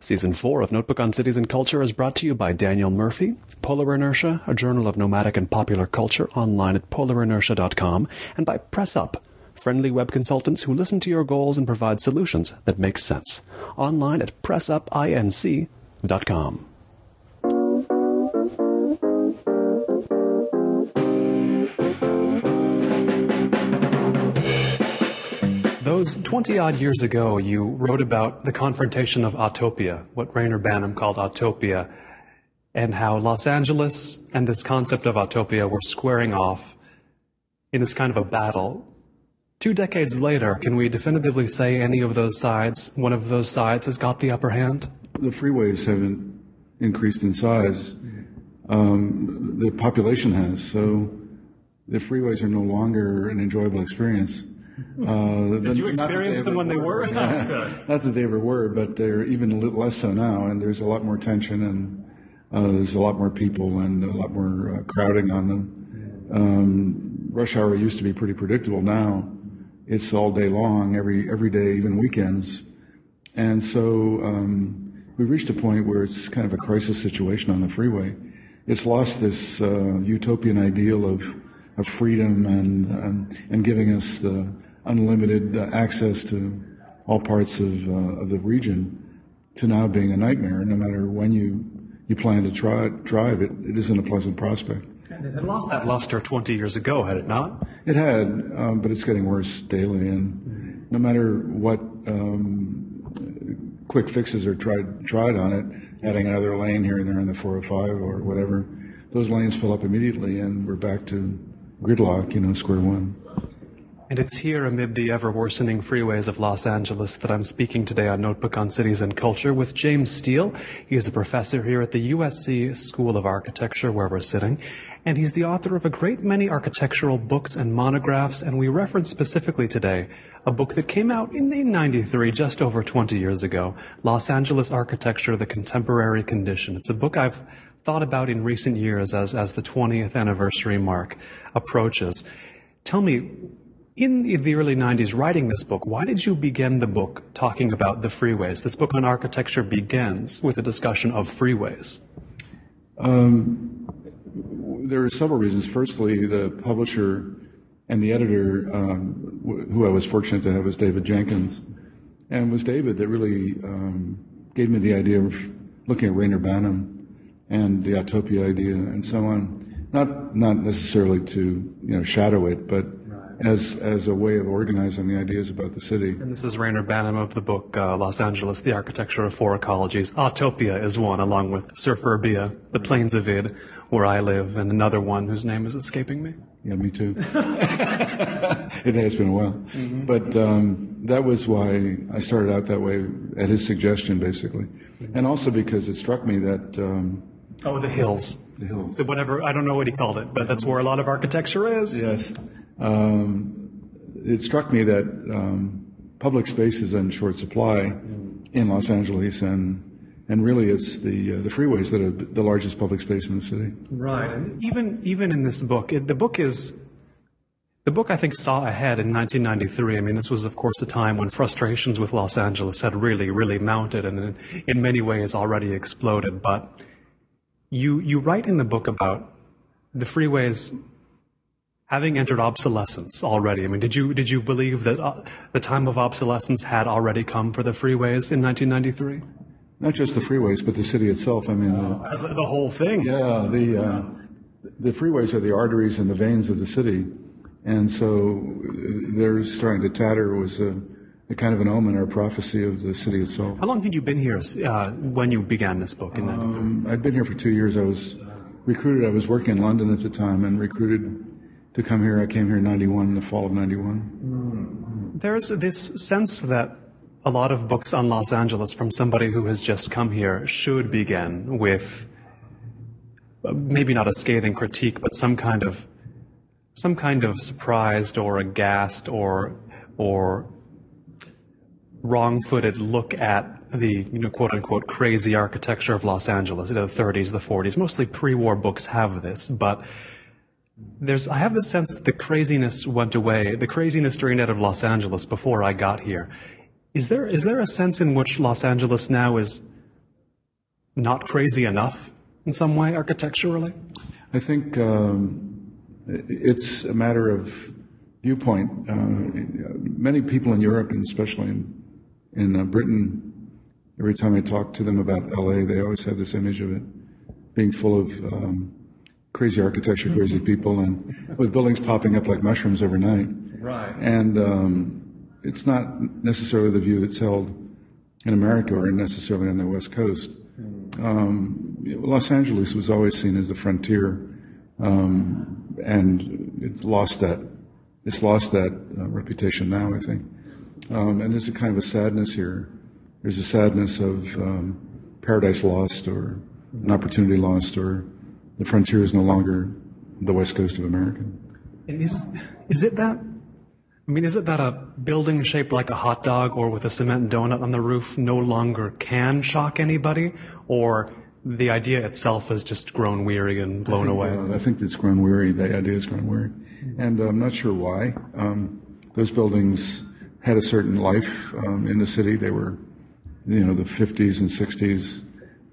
Season 4 of Notebook on Cities and Culture is brought to you by Daniel Murphy, Polar Inertia, a journal of nomadic and popular culture online at polarinertia.com, and by Press Up, friendly web consultants who listen to your goals and provide solutions that make sense. Online at pressupinc.com. Those 20 odd years ago, you wrote about the confrontation of autopia, what Reyner Banham called autopia, and how Los Angeles and this concept of autopia were squaring off in this kind of a battle. Two decades later, can we definitively say any of those sides, one of those sides has got the upper hand? The freeways haven't increased in size. Um, the population has, so the freeways are no longer an enjoyable experience. Uh, Did you experience them when they were? not that they ever were, but they're even a little less so now, and there's a lot more tension, and uh, there's a lot more people and a lot more uh, crowding on them. Um, rush hour used to be pretty predictable. Now it's all day long, every every day, even weekends, and so um, we reached a point where it's kind of a crisis situation on the freeway. It's lost this uh, utopian ideal of of freedom and um, and giving us the unlimited uh, access to all parts of, uh, of the region to now being a nightmare. No matter when you, you plan to try, drive, it, it isn't a pleasant prospect. And it had lost that luster 20 years ago, had it not? It had, um, but it's getting worse daily. And no matter what um, quick fixes are tried, tried on it, adding another lane here and there in the 405 or whatever, those lanes fill up immediately and we're back to gridlock, you know, square one. And it's here amid the ever worsening freeways of Los Angeles that I'm speaking today on Notebook on Cities and Culture with James Steele. He is a professor here at the USC School of Architecture where we're sitting. And he's the author of a great many architectural books and monographs. And we reference specifically today a book that came out in 93, just over 20 years ago, Los Angeles Architecture, The Contemporary Condition. It's a book I've thought about in recent years as, as the 20th anniversary mark approaches. Tell me, in the early 90s writing this book, why did you begin the book talking about the freeways? This book on architecture begins with a discussion of freeways. Um, there are several reasons. Firstly, the publisher and the editor, um, who I was fortunate to have, was David Jenkins. And it was David that really um, gave me the idea of looking at Reyner Banham and the Autopia idea and so on. Not, not necessarily to you know, shadow it, but as as a way of organizing the ideas about the city. And this is Reyner Banham of the book uh, Los Angeles: The Architecture of Four Ecologies. Autopia is one, along with Surfurbia, The Plains of Id, where I live, and another one whose name is escaping me. Yeah, me too. it has been a while, mm-hmm. but um, that was why I started out that way at his suggestion, basically, mm-hmm. and also because it struck me that. Um, Oh, the hills. The hills. Whatever, I don't know what he called it, but that's where a lot of architecture is. Yes. Um, it struck me that um, public space is in short supply in Los Angeles, and and really it's the uh, the freeways that are the largest public space in the city. Right, and even even in this book, it, the book is. The book, I think, saw ahead in 1993. I mean, this was, of course, a time when frustrations with Los Angeles had really, really mounted and in, in many ways already exploded. But you, you write in the book about the freeways having entered obsolescence already, I mean, did you did you believe that uh, the time of obsolescence had already come for the freeways in 1993? Not just the freeways, but the city itself. I mean, uh, the, the whole thing. Yeah, the uh, the freeways are the arteries and the veins of the city, and so they're starting to tatter. Was a, a kind of an omen or a prophecy of the city itself. How long had you been here uh, when you began this book? In um, I'd been here for two years. I was recruited. I was working in London at the time and recruited to come here. I came here in 91, in the fall of 91. There's this sense that a lot of books on Los Angeles from somebody who has just come here should begin with uh, maybe not a scathing critique, but some kind of some kind of surprised or aghast or or wrong-footed look at the you know quote unquote crazy architecture of Los Angeles in the 30s, the 40s. Mostly pre-war books have this, but there's, I have the sense that the craziness went away, the craziness during that of Los Angeles before I got here. Is there, is there a sense in which Los Angeles now is not crazy enough in some way architecturally? I think um, it's a matter of viewpoint. Uh, many people in Europe, and especially in, in uh, Britain, every time I talk to them about LA, they always have this image of it being full of um, crazy architecture, crazy people, and with buildings popping up like mushrooms overnight. Right. And um, it's not necessarily the view that's held in America or necessarily on the West Coast. Um, Los Angeles was always seen as the frontier, um, and it lost that. It's lost that uh, reputation now, I think. Um, and there's a kind of a sadness here. There's a sadness of um, paradise lost, or an opportunity lost, or the frontier is no longer the west coast of America. Is is it that? I mean, is it that a building shaped like a hot dog or with a cement donut on the roof no longer can shock anybody, or the idea itself has just grown weary and blown I think, away? Uh, I think it's grown weary. The idea has grown weary, and I'm not sure why. Um, those buildings had a certain life um, in the city. They were, you know, the 50s and 60s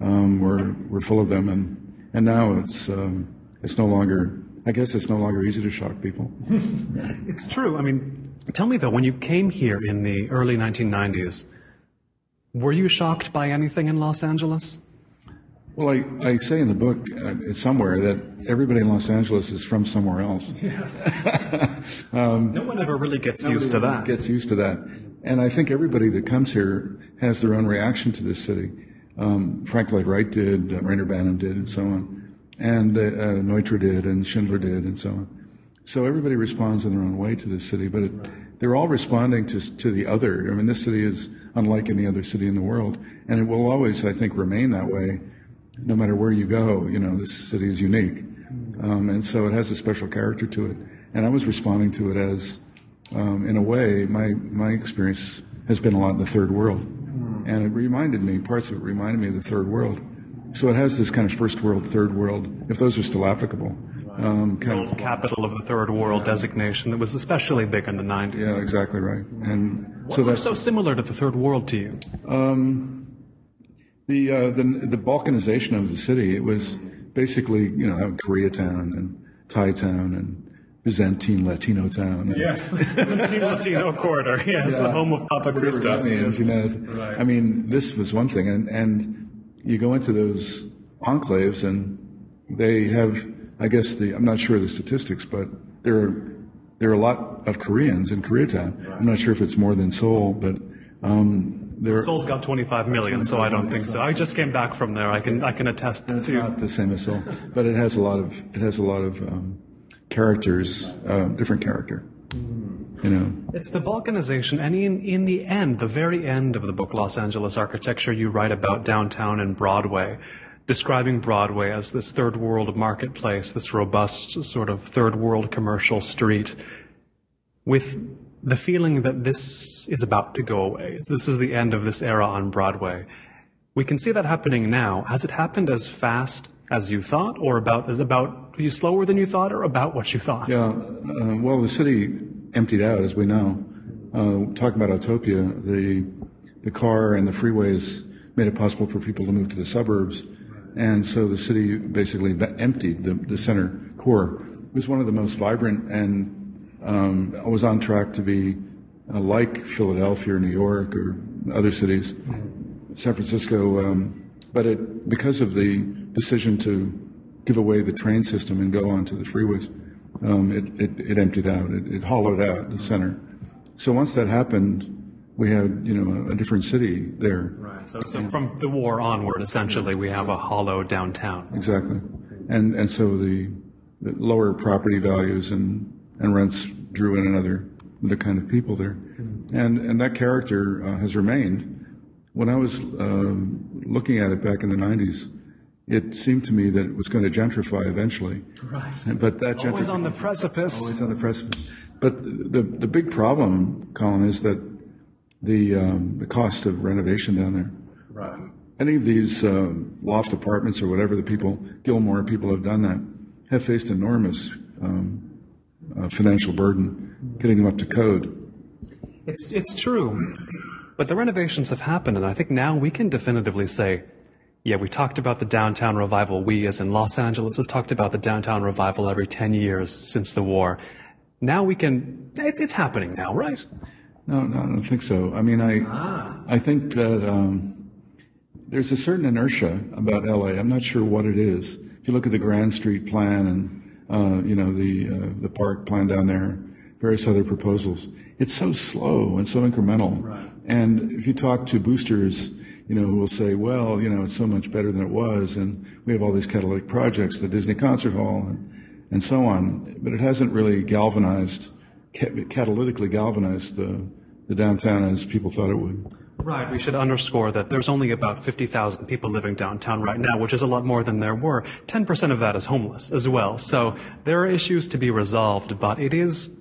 um, were were full of them, and and now it's um, it's no longer. I guess it's no longer easy to shock people. It's true. I mean, tell me though, when you came here in the early 1990s, were you shocked by anything in Los Angeles? Well, I, I say in the book uh, somewhere that everybody in Los Angeles is from somewhere else. Yes. no one ever really gets used to that. Gets used to that, and I think everybody that comes here has their own reaction to this city. Um, Frank Lloyd Wright did, uh, Reyner Banham did, and so on, and uh, uh, Neutra did, and Schindler did, and so on. So everybody responds in their own way to this city, but it, they're all responding to to the other. I mean, this city is unlike any other city in the world, and it will always, I think, remain that way, no matter where you go. You know, this city is unique, um, and so it has a special character to it. And I was responding to it as, um, in a way, my my experience has been a lot in the third world, and it reminded me parts of it reminded me of the third world. So it has this kind of first world, third world, if those are still applicable. Um, kind of, Capital of the third world designation that was especially big in the 90s. yeah, exactly right. And so What's that's so similar to the third world to you? the, uh, the the Balkanization of the city. It was basically you know Koreatown and Thai town and Byzantine Latino town. Yes, Byzantine Latino corridor. Yes, the home of Papa Cristo's. you know. I mean, this was one thing, and and you go into those enclaves, and they have, I guess the I'm not sure of the statistics, but there are there are a lot of Koreans in Koreatown. I'm not sure if it's more than Seoul, but um, there. Seoul's got 25 million, so I don't think so. I just came back from there. I can I can attest It's to. not the same as Seoul, but it has a lot of it has a lot of um, characters, uh, different character. You know, It's the balkanization, and in, in the end, the very end of the book, Los Angeles Architecture, you write about downtown and Broadway, describing Broadway as this third world marketplace, this robust sort of third world commercial street, with the feeling that this is about to go away. This is the end of this era on Broadway. We can see that happening now. Has it happened as fast as you thought, or about is about you slower than you thought, or about what you thought? yeah. Uh, well, the city emptied out, as we know. Uh, talking about Utopia, the the car and the freeways made it possible for people to move to the suburbs, and so the city basically emptied the, the center core. It was one of the most vibrant and um, was on track to be uh, like Philadelphia or New York or other cities. San Francisco, um, but it because of the decision to give away the train system and go onto the freeways, um, it, it, it emptied out. It, it hollowed out the center. So once that happened, we had you know a, a different city there. Right. So, so from the war onward, essentially, we have a hollow downtown. Exactly, and and so the, the lower property values and and rents drew in another the kind of people there, and and that character uh, has remained. When I was um, looking at it back in the '90s, it seemed to me that it was going to gentrify eventually. Right. But that Always on the gentrification- precipice. always on the precipice. But the the big problem, Colin, is that the um, the cost of renovation down there. Right. Any of these uh, loft apartments or whatever the people, Gilmore people have done that, have faced enormous um, uh, financial burden getting them up to code. It's, it's true. But the renovations have happened, and I think now we can definitively say yeah, we talked about the downtown revival. We, as in Los Angeles, has talked about the downtown revival every 10 years since the war. Now we can, it's, it's happening now, right? No, no, I don't think so. I mean, I, ah. I think that um, there's a certain inertia about LA. I'm not sure what it is. If you look at the Grand Street plan and, uh, you know, the, uh, the park plan down there, various other proposals, it's so slow and so incremental. Right. And if you talk to boosters, you know, who will say, well, you know, it's so much better than it was, and we have all these catalytic projects, the Disney Concert Hall, and, and so on. But it hasn't really galvanized, catalytically galvanized the, the downtown as people thought it would. Right. We should underscore that there's only about 50,000 people living downtown right now, which is a lot more than there were. 10% of that is homeless as well. So there are issues to be resolved, but it is,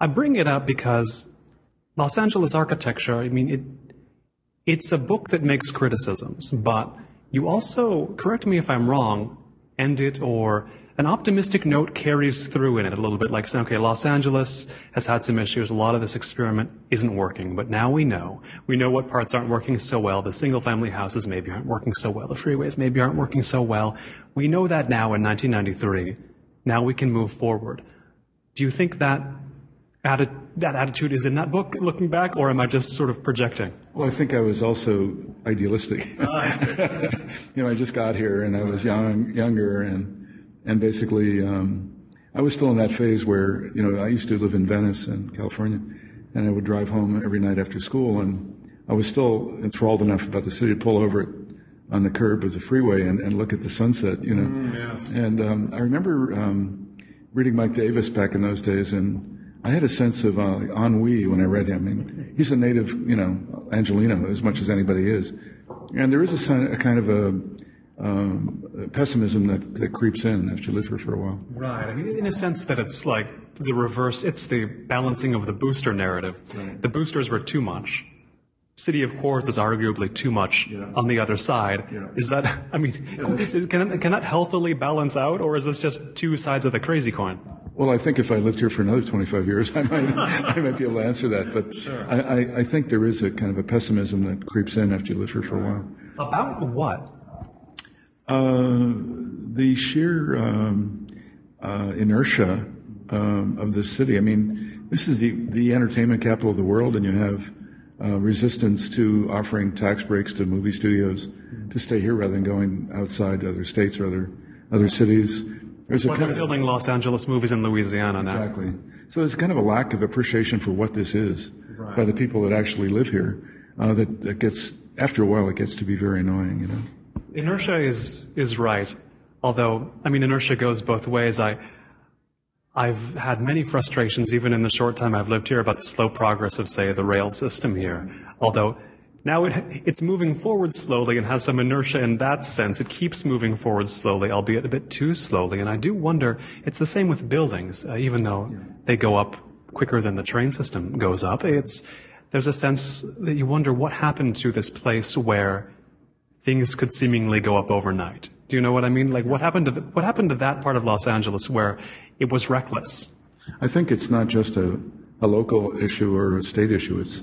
I bring it up because Los Angeles architecture, I mean, it, it's a book that makes criticisms, but you also, correct me if I'm wrong, end it or an optimistic note carries through in it a little bit like saying, okay, Los Angeles has had some issues. A lot of this experiment isn't working, but now we know. We know what parts aren't working so well. The single family houses maybe aren't working so well. The freeways maybe aren't working so well. We know that now in 1993. Now we can move forward. Do you think that atti- that attitude is in that book, looking back, or am I just sort of projecting? Well, I think I was also idealistic. you know, I just got here and I was young, younger, and and basically, um, I was still in that phase where you know I used to live in Venice in California, and I would drive home every night after school, and I was still enthralled enough about the city to pull over on the curb of the freeway and, and look at the sunset. You know, mm, yes. and um, I remember um, reading Mike Davis back in those days and I had a sense of uh, ennui when I read him. I mean, he's a native, you know, Angelino as much as anybody is, and there is a, a kind of a, um, pessimism that, that creeps in after you live here for a while. Right. I mean, in a sense that it's like the reverse. It's the balancing of the booster narrative. Right. The boosters were too much. City of Quartz is arguably too much yeah. on the other side. Yeah. Is that, I mean, yeah. can, can that healthily balance out, or is this just two sides of the crazy coin? Well, I think if I lived here for another 25 years, I might, I might be able to answer that. But sure. I, I, I, think there is a kind of a pessimism that creeps in after you live here for a while. About what? Uh, the sheer um, uh, inertia um, of the city. I mean, this is the, the entertainment capital of the world, and you have uh, resistance to offering tax breaks to movie studios to stay here rather than going outside to other states or other other cities. There's well, a they're filming Los Angeles movies in Louisiana now. Exactly. So there's kind of a lack of appreciation for what this is right. by the people that actually live here. Uh, that, that gets after a while it gets to be very annoying. You know. Inertia is is right. Although I mean inertia goes both ways. I I've had many frustrations, even in the short time I've lived here, about the slow progress of, say, the rail system here. Although now it, it's moving forward slowly and has some inertia in that sense. It keeps moving forward slowly, albeit a bit too slowly. And I do wonder, it's the same with buildings, uh, even though they go up quicker than the train system goes up. It's, there's a sense that you wonder what happened to this place where things could seemingly go up overnight. Do you know what I mean? Like what happened to the, what happened to that part of Los Angeles where it was reckless? I think it's not just a, a local issue or a state issue. It's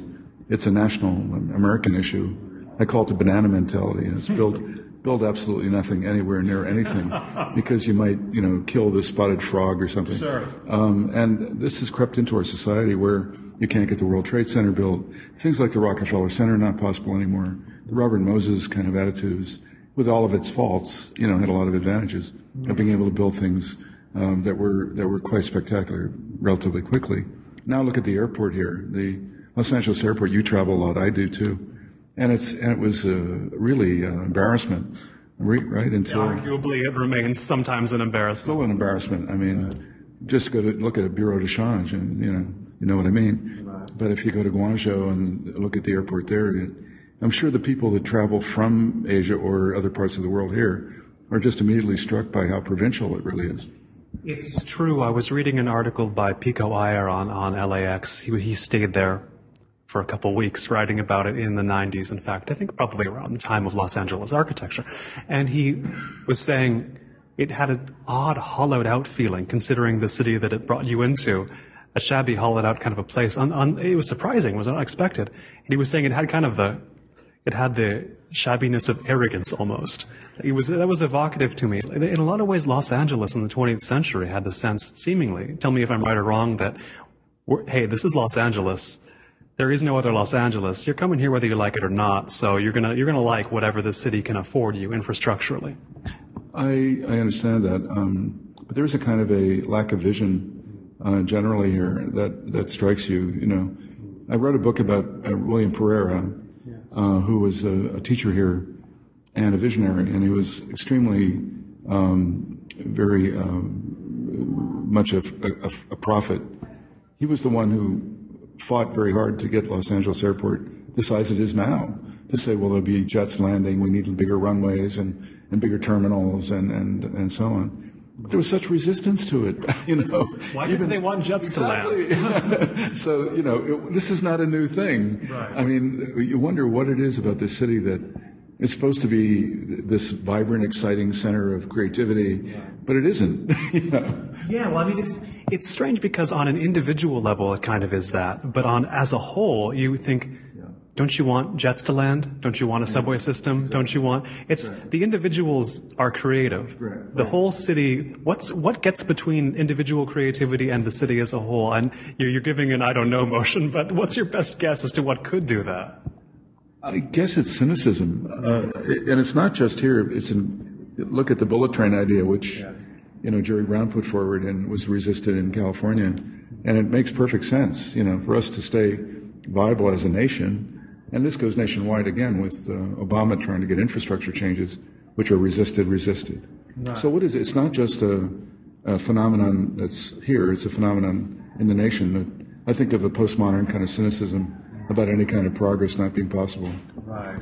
it's a national American issue. I call it the banana mentality. It's build build absolutely nothing anywhere near anything because you might you know kill the spotted frog or something. Sure. Um, and this has crept into our society where you can't get the World Trade Center built. Things like the Rockefeller Center are not possible anymore. The Robert Moses kind of attitudes with all of its faults, you know, had a lot of advantages of being able to build things um, that were that were quite spectacular relatively quickly. Now look at the airport here, the Los Angeles airport. You travel a lot, I do too, and it's and it was uh, really uh, embarrassment, right? Until arguably it remains sometimes an embarrassment. Still an embarrassment. I mean, just go to look at a bureau de change, and you know, you know what I mean. But if you go to Guangzhou and look at the airport there, it, I'm sure the people that travel from Asia or other parts of the world here are just immediately struck by how provincial it really is. It's true. I was reading an article by Pico Iyer on, on LAX. He, he stayed there for a couple weeks writing about it in the 90s. In fact, I think probably around the time of Los Angeles architecture. And he was saying it had an odd hollowed out feeling considering the city that it brought you into. A shabby, hollowed out kind of a place. Un, un, it was surprising, was unexpected. And he was saying it had kind of the it had the shabbiness of arrogance almost. It was, that was evocative to me. In a lot of ways, Los Angeles in the 20th century had the sense, seemingly, tell me if I'm right or wrong, that, hey, this is Los Angeles. There is no other Los Angeles. You're coming here whether you like it or not, so you're gonna, you're gonna like whatever the city can afford you infrastructurally. I, I understand that. Um, but there's a kind of a lack of vision uh, generally here that, that strikes you. You know, I wrote a book about uh, William Pereira, uh, who was a, a, teacher here and a visionary, and he was extremely um, very um, much a, a, a, prophet. He was the one who fought very hard to get Los Angeles Airport the size it is now. To say, well, there'll be jets landing, we need bigger runways and, and bigger terminals and, and, and so on there was such resistance to it, you know. Why didn't they want jets exactly. to land? so, you know, it, this is not a new thing. Right. I mean, you wonder what it is about this city that it's supposed to be this vibrant, exciting center of creativity, yeah. but it isn't. you know? Yeah, well, I mean, it's it's strange because on an individual level, it kind of is that, but on as a whole, you think don't you want jets to land? Don't you want a subway system? Don't you want? It's right. the individuals are creative. Right. The whole city. What's what gets between individual creativity and the city as a whole? And you're, you're giving an I don't know motion, but what's your best guess as to what could do that? I guess it's cynicism, uh, and it's not just here. It's in look at the bullet train idea, which yeah. you know Jerry Brown put forward and was resisted in California, and it makes perfect sense. You know, for us to stay viable as a nation and this goes nationwide again with uh, Obama trying to get infrastructure changes, which are resisted, resisted. Right. So what is it? It's not just a, a, phenomenon that's here. It's a phenomenon in the nation that I think of a postmodern kind of cynicism about any kind of progress not being possible. Right.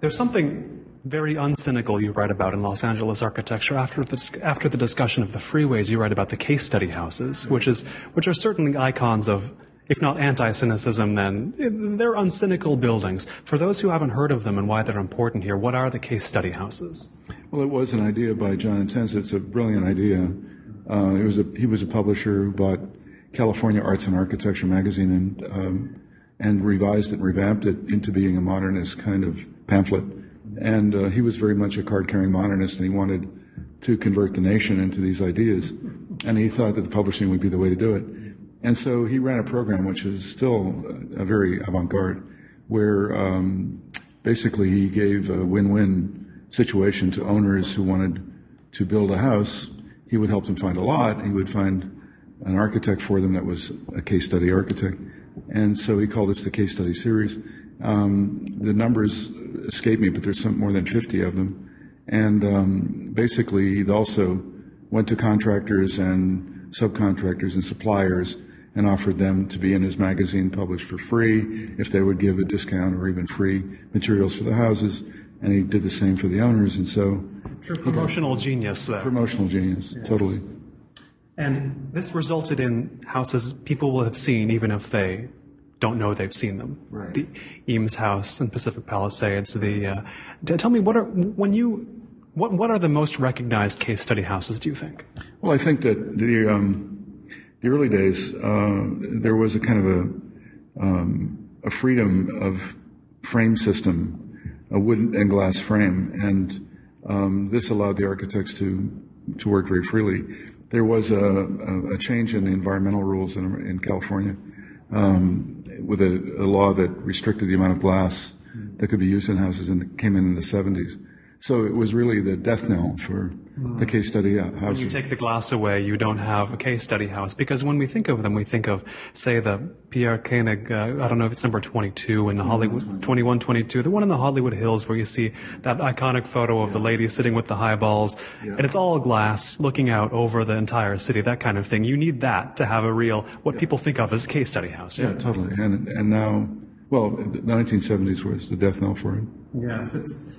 There's something very uncynical you write about in Los Angeles architecture after the, after the discussion of the freeways. You write about the case study houses, which is which are certainly icons of if not anti-cynicism, then they're uncynical buildings. For those who haven't heard of them and why they're important here, what are the case study houses? Well, it was an idea by John Entenza. It's a brilliant idea. Uh, it was a, he was a publisher who bought California Arts and Architecture magazine and um, and revised it and revamped it into being a modernist kind of pamphlet. And uh, he was very much a card-carrying modernist, and he wanted to convert the nation into these ideas. And he thought that the publishing would be the way to do it. And so he ran a program which is still a very avant-garde, where um, basically he gave a win-win situation to owners who wanted to build a house. He would help them find a lot. He would find an architect for them that was a case study architect. And so he called this the case study series. Um, the numbers escape me, but there's some more than 50 of them. And um, basically, he also went to contractors and subcontractors and suppliers and offered them to be in his magazine published for free if they would give a discount or even free materials for the houses. And he did the same for the owners. And so. True promotional genius there. Promotional genius, yes. totally. And this resulted in houses people will have seen even if they don't know they've seen them. Right. The Eames House and Pacific Palisades. The uh, tell me what are when you what what are the most recognized case study houses? Do you think? Well, I think that the um, the early days, uh, there was a kind of a, um, a freedom of frame system, a wood and glass frame, and um, this allowed the architects to to work very freely. There was a, a, a change in the environmental rules in, in California um, with a, a, law that restricted the amount of glass that could be used in houses, and it came in in the 70s. So it was really the death knell for the case study house. When you take the glass away, you don't have a case study house because when we think of them, we think of, say, the Pierre Koenig. Uh, I don't know if it's number 22 in the Hollywood 21, 22, the one in the Hollywood Hills where you see that iconic photo of the lady sitting with the highballs, yeah. and it's all glass looking out over the entire city. That kind of thing. You need that to have a real what yeah. people think of as a case study house. Yeah, yeah totally. And and now, well, the 1970s was the death knell for it. Yes, it's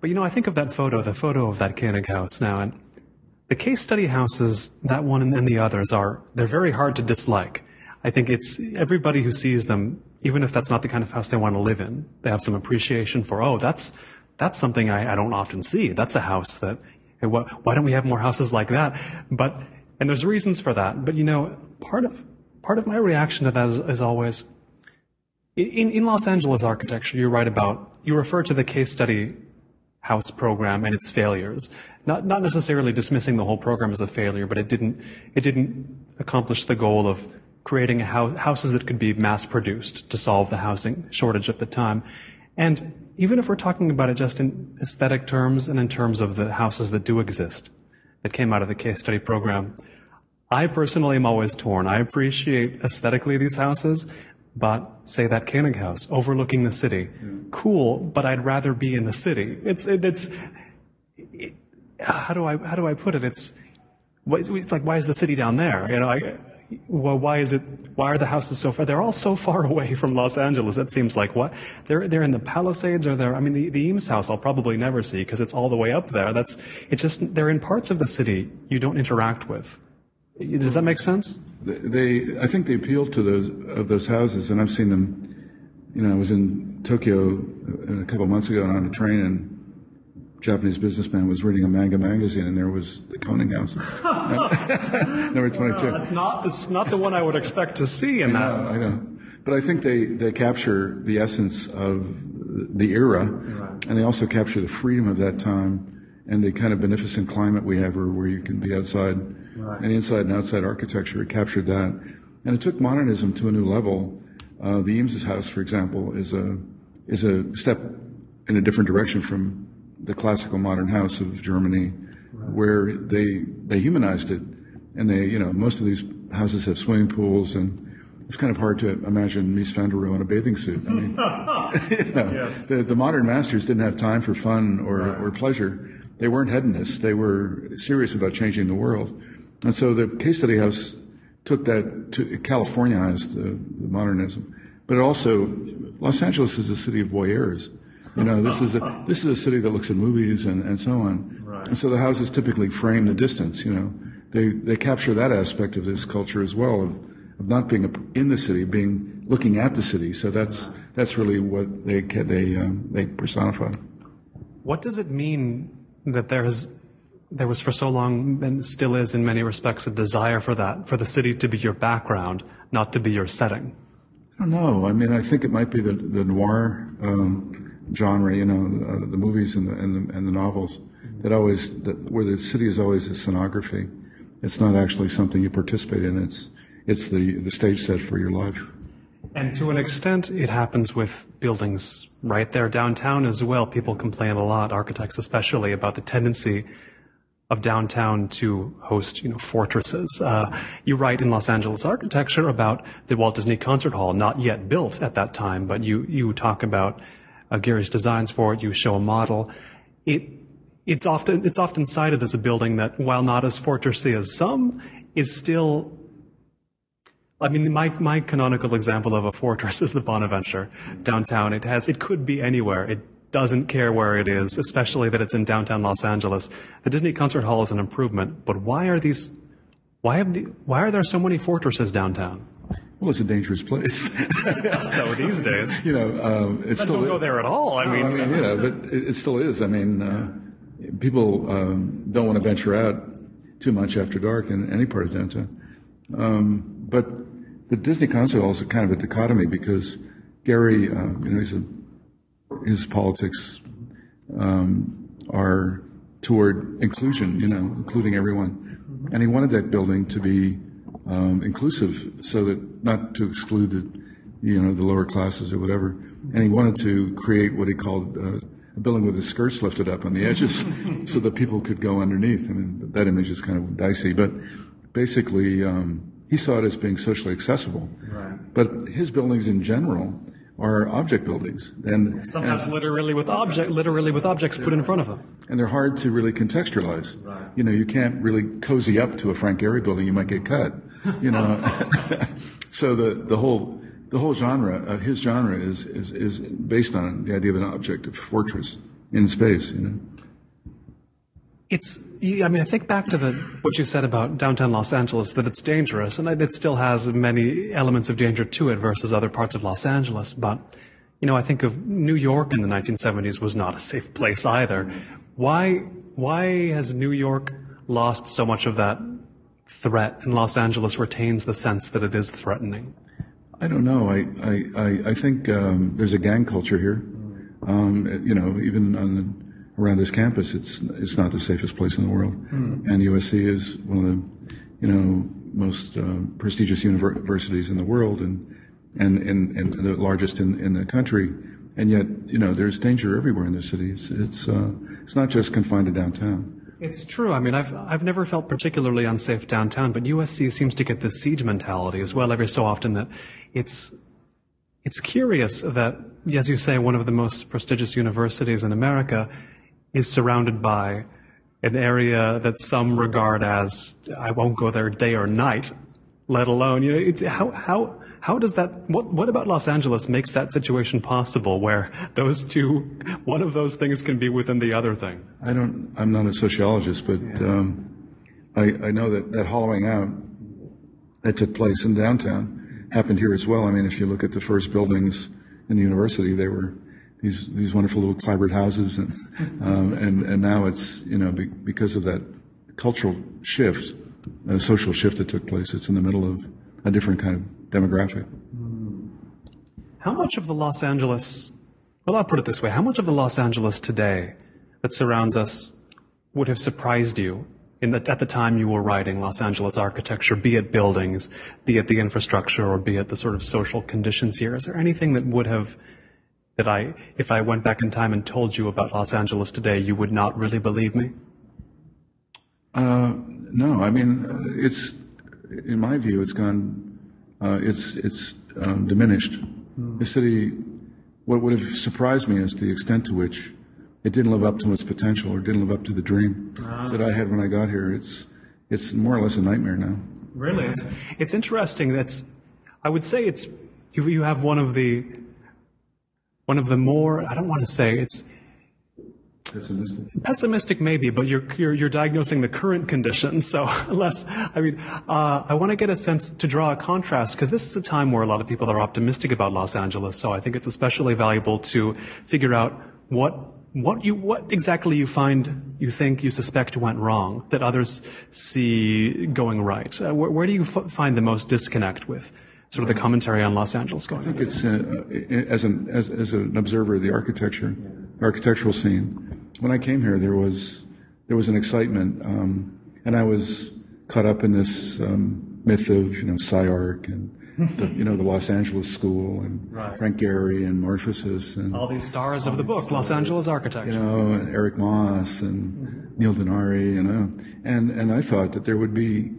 but you know, I think of that photo, the photo of that Koenig house now, and the case study houses, that one and the others are, they're very hard to dislike. I think it's everybody who sees them, even if that's not the kind of house they want to live in, they have some appreciation for, oh, that's, that's something I, I don't often see. That's a house that, hey, wh- why don't we have more houses like that? But, and there's reasons for that. But you know, part of, part of my reaction to that is, is always, In, in Los Angeles architecture, you write about, you refer to the case study house program and its failures. Not, not necessarily dismissing the whole program as a failure, but it didn't, it didn't accomplish the goal of creating house, houses that could be mass produced to solve the housing shortage at the time. And even if we're talking about it just in aesthetic terms and in terms of the houses that do exist, that came out of the case study program, I personally am always torn. I appreciate aesthetically these houses, but say that Koenig house overlooking the city, mm. cool, but I'd rather be in the city. It's, it, it's, it, how do I, how do I put it? It's, it's like, why is the city down there? You know, I, well, why is it, why are the houses so far? They're all so far away from Los Angeles. It seems like what? They're, they're in the Palisades or they're, I mean, the, the Eames house I'll probably never see because it's all the way up there. That's, it just, they're in parts of the city you don't interact with. Does that make sense? They, I think they appeal to those of those houses, and I've seen them. You know, I was in Tokyo uh, a couple of months ago on a train, and a Japanese businessman was reading a manga magazine, and there was the Koenig House, number twenty-two. That's not that's not the one I would expect to see in that. I know, I know. But I think they, they capture the essence of the era, and they also capture the freedom of that time and the kind of beneficent climate we have where, where you can be outside right. and inside and outside architecture. It captured that. And it took modernism to a new level. Uh, the Eames house, for example, is a, is a step in a different direction from the classical modern house of Germany, right. where they, they humanized it. And they, you know, most of these houses have swimming pools and it's kind of hard to imagine Mies van der Rohe in a bathing suit. I mean, you know, yes. the, the modern masters didn't have time for fun or, right. or pleasure they weren't hedonists. They were serious about changing the world. And so the case study house took that to Californiaized the, the modernism. But also, Los Angeles is a city of voyeurs. You know, this is a, this is a city that looks at movies and, and so on. Right. And so the houses typically frame the distance, you know. They, they capture that aspect of this culture as well of, of not being in the city, being looking at the city. So that's, that's really what they, they, um, they personify. What does it mean that there has there was for so long and still is in many respects a desire for that, for the city to be your background, not to be your setting. I don't know. I mean, I think it might be the, the noir um, genre, you know, uh, the movies and the, and the, and the novels that always, that, where the city is always a scenography. It's not actually something you participate in. It's, it's the, the stage set for your life. And to an extent, it happens with buildings right there downtown as well. People complain a lot, architects especially, about the tendency of downtown to host, you know, fortresses. Uh, you write in Los Angeles architecture about the Walt Disney Concert Hall, not yet built at that time, but you you talk about uh, Gehry's designs for it. You show a model. It it's often it's often cited as a building that, while not as fortressy as some, is still I mean, my, my canonical example of a fortress is the Bonaventure downtown. It has, it could be anywhere. It doesn't care where it is, especially that it's in downtown Los Angeles. The Disney Concert Hall is an improvement, but why are these, why have the, why are there so many fortresses downtown? Well, it's a dangerous place. so these days, you know, um, it still don't is. go there at all. I no, mean, I mean, yeah, but it, it still is. I mean, uh, people um, don't want to venture out too much after dark in any part of downtown. Um, but the Disney Concert Hall is kind of a dichotomy because Gehry, uh, you know, he's a, his politics um, are toward inclusion, you know, including everyone, and he wanted that building to be um, inclusive, so that not to exclude the, you know, the lower classes or whatever, and he wanted to create what he called. Uh, a building with the skirts lifted up on the edges so that people could go underneath. I mean, that image is kind of dicey, but basically, um, he saw it as being socially accessible. Right. But his buildings in general are object buildings, and sometimes and, literally with object, literally with objects put in front of them. And they're hard to really contextualize. Right. You know, you can't really cozy up to a Frank Gehry building; you might get cut. You know, so the the whole the whole genre, uh, his genre, is, is is based on the idea of an object, of fortress in space. You know. It's, I mean, I think back to the, what you said about downtown Los Angeles, that it's dangerous, and it still has many elements of danger to it versus other parts of Los Angeles. But, you know, I think of New York in the 1970s was not a safe place either. Why, why has New York lost so much of that threat and Los Angeles retains the sense that it is threatening? I don't know. I I, I, I think um, there's a gang culture here. Um, you know, even on, around this campus, it's it's not the safest place in the world. Mm. And USC is one of the you know most uh, prestigious universities in the world, and and, and, and the largest in, in the country. And yet, you know, there's danger everywhere in the city. It's it's uh, it's not just confined to downtown. It's true. I mean, I've I've never felt particularly unsafe downtown, but USC seems to get this siege mentality as well every so often. That it's it's curious that, as you say, one of the most prestigious universities in America is surrounded by an area that some regard as I won't go there day or night, let alone you know it's how how how does that, what, what about Los Angeles makes that situation possible where those two, one of those things can be within the other thing? I don't, I'm not a sociologist, but yeah. um, I, I know that, that hollowing out that took place in downtown happened here as well. I mean, if you look at the first buildings in the university, they were these, these wonderful little clapboard houses and, um, and, and now it's, you know, be, because of that cultural shift, a social shift that took place, it's in the middle of a different kind of demographic. How much of the Los Angeles, well, I'll put it this way, how much of the Los Angeles today that surrounds us would have surprised you in the, at the time you were writing Los Angeles architecture, be it buildings, be it the infrastructure, or be it the sort of social conditions here? Is there anything that would have, that I, if I went back in time and told you about Los Angeles today, you would not really believe me? Uh, no, I mean, it's, in my view, it's gone uh, it's it's um, diminished. Mm. The city, what would have surprised me is the extent to which it didn't live up to its potential or didn't live up to the dream ah. that I had when I got here. It's it's more or less a nightmare now. Really, it's it's interesting. That's I would say it's you, you have one of the one of the more I don't want to say it's Pessimistic. Pessimistic, maybe, but you're, you're, you're diagnosing the current conditions. So, less, I mean, uh, I want to get a sense to draw a contrast because this is a time where a lot of people are optimistic about Los Angeles. So, I think it's especially valuable to figure out what what you what exactly you find you think you suspect went wrong that others see going right. Uh, where, where, do you f- find the most disconnect with? Sort of the commentary on Los Angeles going. I think it's uh, as an as, as an observer of the architecture, architectural scene when I came here, there was there was an excitement, um, and I was caught up in this um, myth of you know SCI-Arc and the, you know the Los Angeles School and right. Frank Gehry and Morphosis and all these stars of the book, stars, Los Angeles Architecture. You know, and Eric Moss and mm-hmm. Neil Denari, you know, and and I thought that there would be,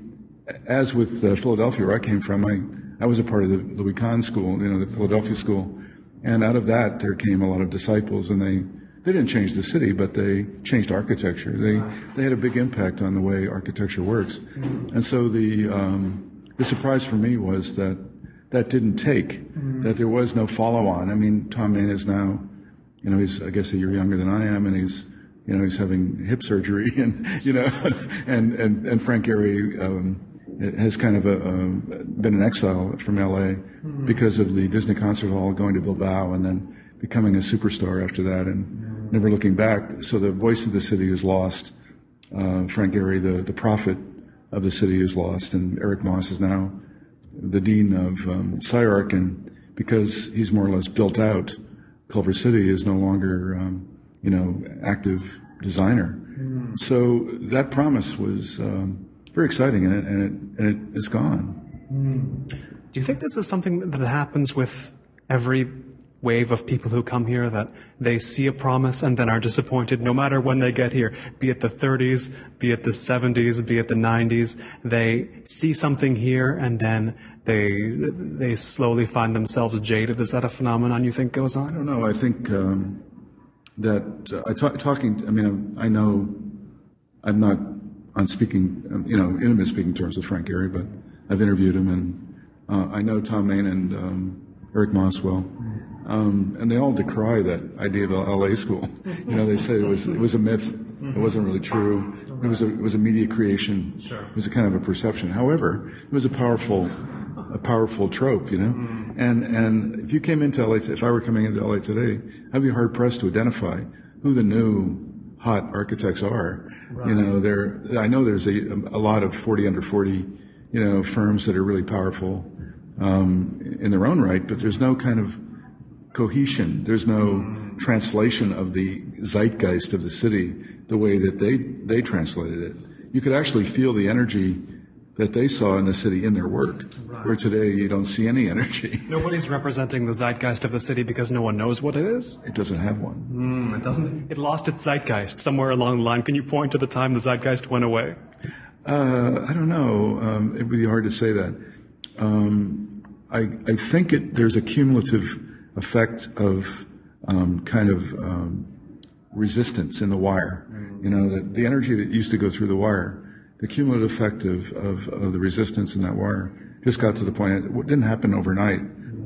as with uh, Philadelphia, where I came from, I I was a part of the Louis Kahn School, you know, the Philadelphia School, and out of that there came a lot of disciples, and they they didn't change the city, but they changed architecture. They they had a big impact on the way architecture works, and so the um, the surprise for me was that that didn't take, that there was no follow on. I mean, Thom Mayne is now, you know, he's I guess a year younger than I am, and he's you know he's having hip surgery, and you know, and and and Frank Gehry. Um, has kind of a, uh, been in exile from LA because of the Disney Concert Hall going to Bilbao and then becoming a superstar after that. And never looking back. So the voice of the city is lost. Uh, Frank Gehry, the, the prophet of the city, is lost, and Eric Moss is now the dean of um, and because he's more or less built out, Culver City is no longer, um, you know, active designer. Mm. So that promise was um, very exciting, and it, and it, and it is gone. Mm. Do you think this is something that happens with every wave of people who come here that they see a promise and then are disappointed no matter when they get here, be it the 30s, be it the 70s, be it the 90s. They see something here and then they they slowly find themselves jaded. Is that a phenomenon you think goes on? I don't know. I think um, that uh, I talk, talking. I mean, I know I'm not on speaking, you know, intimate speaking terms with Frank Gehry, but I've interviewed him and uh, I know Thom Mayne and um, Eric Moss well. Um, and they all decry that idea of LA school. You know, they say it was it was a myth. It wasn't really true. It was a it was a media creation. It was a kind of a perception. However, it was a powerful a powerful trope. You know, and and if you came into LA, if I were coming into LA today, I'd be hard pressed to identify who the new hot architects are. Right. You know, there I know there's a a lot of 40 under 40, you know, firms that are really powerful um, in their own right, but there's no kind of cohesion. There's no translation of the zeitgeist of the city the way that they, they translated it. You could actually feel the energy that they saw in the city in their work, right. where today you don't see any energy. Nobody's representing the zeitgeist of the city because no one knows what it is? It doesn't have one. Mm, it doesn't. It lost its zeitgeist somewhere along the line. Can you point to the time the zeitgeist went away? Uh, I don't know. Um, it would be hard to say that. Um, I, I think it, there's a cumulative effect of um, kind of um, resistance in the wire. You know, the, the energy that used to go through the wire the cumulative effect of, of, of, the resistance in that wire just got to the point it didn't happen overnight.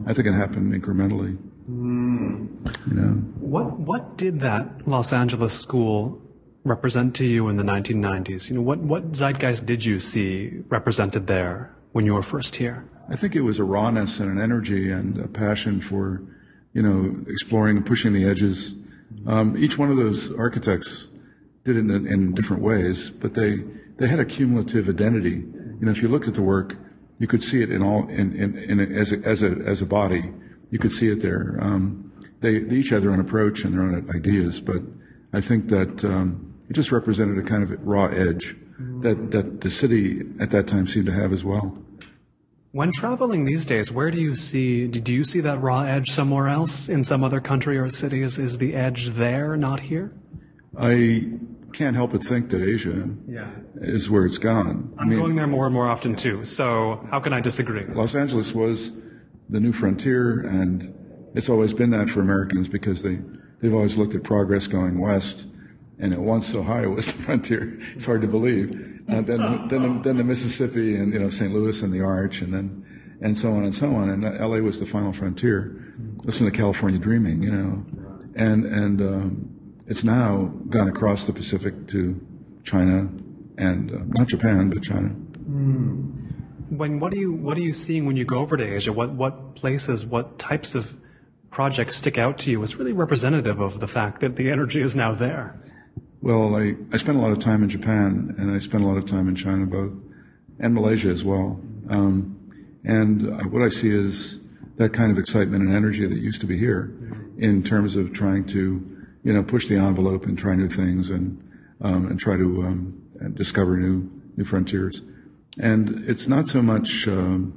I think it happened incrementally. Mm. You know, what what did that Los Angeles school represent to you in the 1990s? You know, what what zeitgeist did you see represented there when you were first here? I think it was a rawness and an energy and a passion for, you know, exploring and pushing the edges. Um, each one of those architects did it in, in different ways, but they they had a cumulative identity. You know, if you looked at the work, you could see it in all in, in, in as a, as a as a body. You could see it there. Um, they, they, each had their own approach and their own ideas, but I think that um, it just represented a kind of raw edge that that the city at that time seemed to have as well. When traveling these days, where do you see do you see that raw edge somewhere else in some other country or city? Is is the edge there, not here? I can't help but think that Asia yeah. is where it's gone. I'm I mean, going there more and more often too. So how can I disagree? Los Angeles was the new frontier, and it's always been that for Americans because they they've always looked at progress going west, and at once Ohio was the frontier. It's hard to believe. Uh, then, then, then the Mississippi and you know St. Louis and the Arch, and then and so on and so on. And L.A. was the final frontier. Listen to California dreaming, you know, and and um, it's now gone across the Pacific to China and uh, not Japan, but China. Mm. When what are you what are you seeing when you go over to Asia? What what places, what types of projects stick out to you as really representative of the fact that the energy is now there? Well, I, I spent a lot of time in Japan and I spent a lot of time in China both, and Malaysia as well. Um, and uh, what I see is that kind of excitement and energy that used to be here in terms of trying to you know, push the envelope and try new things and um, and try to um, discover new new frontiers. And it's not so much um,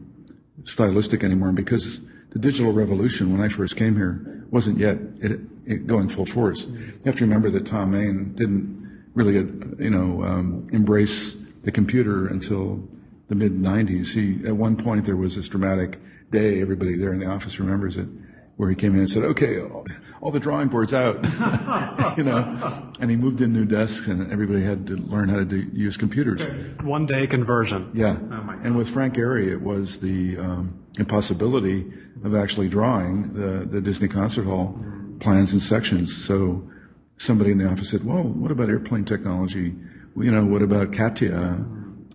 stylistic anymore because the digital revolution, when I first came here, wasn't yet it, it going full force. You have to remember that Thom Mayne didn't really, you know, um, embrace the computer until the mid '90s. He, at one point, there was this dramatic day. Everybody there in the office remembers it where he came in and said, "Okay, all, all the drawing boards out," you know, and he moved in new desks, and everybody had to learn how to do, use computers. One day conversion. Yeah, oh and with Frank Gehry, it was the um, impossibility of actually drawing the the Disney Concert Hall plans and sections. So somebody in the office said, "Well, what about airplane technology? You know, what about CATIA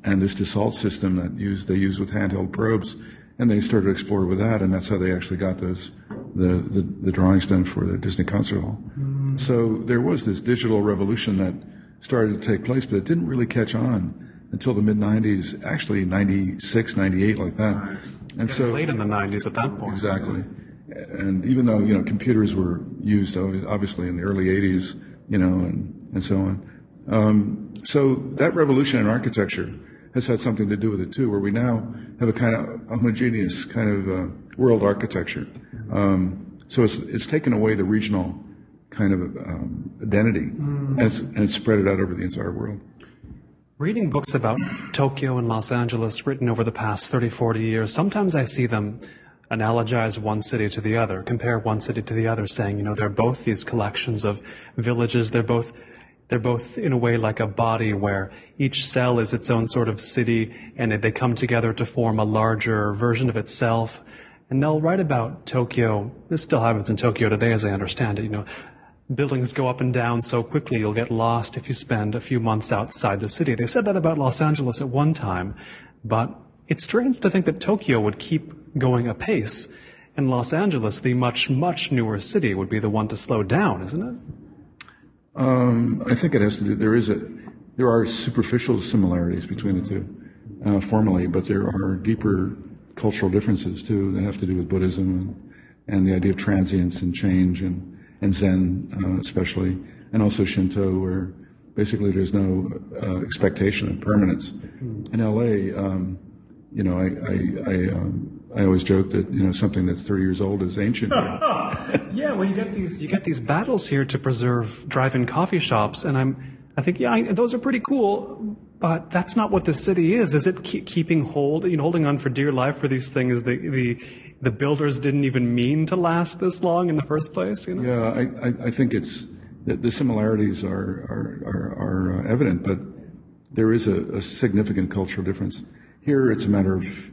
and this Dassault system that use they use with handheld probes?" And they started to explore with that, and that's how they actually got those the, the, the drawings done for the Disney Concert Hall. Mm. So there was this digital revolution that started to take place, but it didn't really catch on until the mid 90s, actually 96, 98, like that. And so late in the 90s at that point. Exactly. And even though, you know, computers were used obviously in the early 80s, you know, and, and so on. Um, so that revolution in architecture has had something to do with it too, where we now have a kind of homogeneous kind of uh, world architecture. Um, so it's, it's taken away the regional kind of um, identity mm. and, it's, and it's spread it out over the entire world. Reading books about Tokyo and Los Angeles written over the past 30, 40 years, sometimes I see them analogize one city to the other, compare one city to the other, saying, you know, they're both these collections of villages. They're both, they're both in a way like a body where each cell is its own sort of city and they come together to form a larger version of itself. And they'll write about Tokyo. This still happens in Tokyo today, as I understand it. You know, buildings go up and down so quickly you'll get lost if you spend a few months outside the city. They said that about Los Angeles at one time, but it's strange to think that Tokyo would keep going apace, and Los Angeles, the much, much newer city, would be the one to slow down, isn't it? Um, I think it has to do. There is a, there are superficial similarities between the two, uh, formally, but there are deeper cultural differences too that have to do with Buddhism and, and the idea of transience and change and, and Zen uh, especially, and also Shinto where basically there's no uh, expectation of permanence. In LA, um, you know, I, I, I, um, I always joke that, you know, something that's 30 years old is ancient. yeah, well, you get these, you get these battles here to preserve drive-in coffee shops, and I'm, I think, yeah, I, those are pretty cool, but that's not what the city is. Is it keep, keeping hold, you know, holding on for dear life for these things? The, the, the builders didn't even mean to last this long in the first place, you know? Yeah, I, I, I think it's, the, the similarities are, are, are, are uh, evident, but there is a, a, significant cultural difference. Here, it's a matter of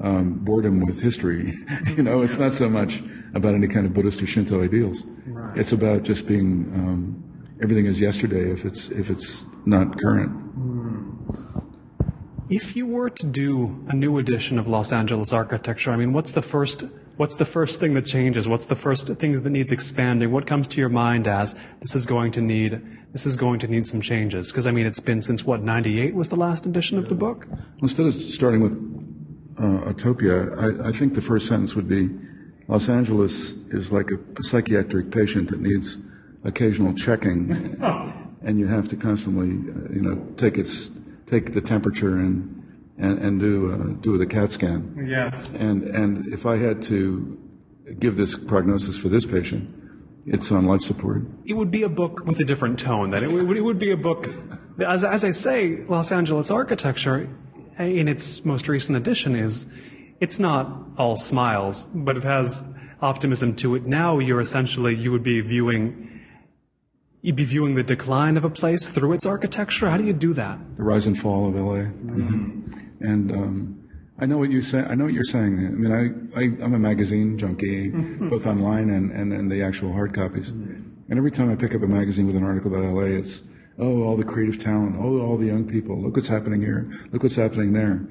um, boredom with history. you know, it's not so much about any kind of Buddhist or Shinto ideals. Right. It's about just being um, everything is yesterday if it's if it's not current. If you were to do a new edition of Los Angeles architecture, I mean, what's the first what's the first thing that changes? What's the first thing that needs expanding? What comes to your mind as this is going to need this is going to need some changes? Because I mean, it's been since what 98 was the last edition of the book. Instead of starting with uh, Autopia, I, I, think the first sentence would be Los Angeles is like a, a psychiatric patient that needs occasional checking, and you have to constantly, uh, you know, take its take the temperature and and, and do uh, do the CAT scan. Yes. And and if I had to give this prognosis for this patient, it's on life support. It would be a book with a different tone. Then it would, it would be a book, as as I say, Los Angeles architecture, in its most recent edition, is it's not all smiles, but it has optimism to it. Now you're essentially you would be viewing you'd be viewing the decline of a place through its architecture. How do you do that? The rise and fall of LA. Mm-hmm. And um, I know what you say. I know what you're saying. I mean, I, I am a magazine junkie, mm-hmm. both online and, and, and the actual hard copies. Mm-hmm. And every time I pick up a magazine with an article about LA, it's oh, all the creative talent, oh, all the young people. Look what's happening here. Look what's happening there.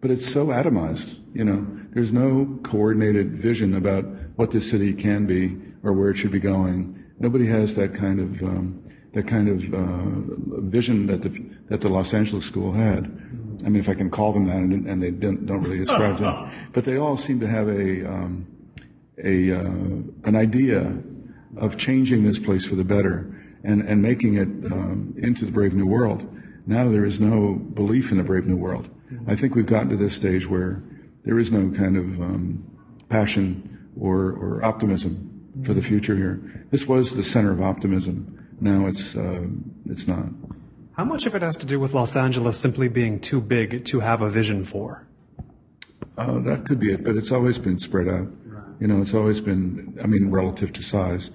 But it's so atomized. You know, there's no coordinated vision about what this city can be or where it should be going Nobody has that kind of um, that kind of uh, vision that the that the Los Angeles school had. I mean, if I can call them that, and, and they don't, don't really ascribe to it, but they all seem to have a um, a uh, an idea of changing this place for the better and and making it um, into the brave new world. Now there is no belief in a brave new world. I think we've gotten to this stage where there is no kind of um, passion or, or optimism for the future here. This was the center of optimism. Now it's uh, it's not. How much of it has to do with Los Angeles simply being too big to have a vision for? Uh, that could be it, but it's always been spread out. You know, it's always been. I mean, relative to size,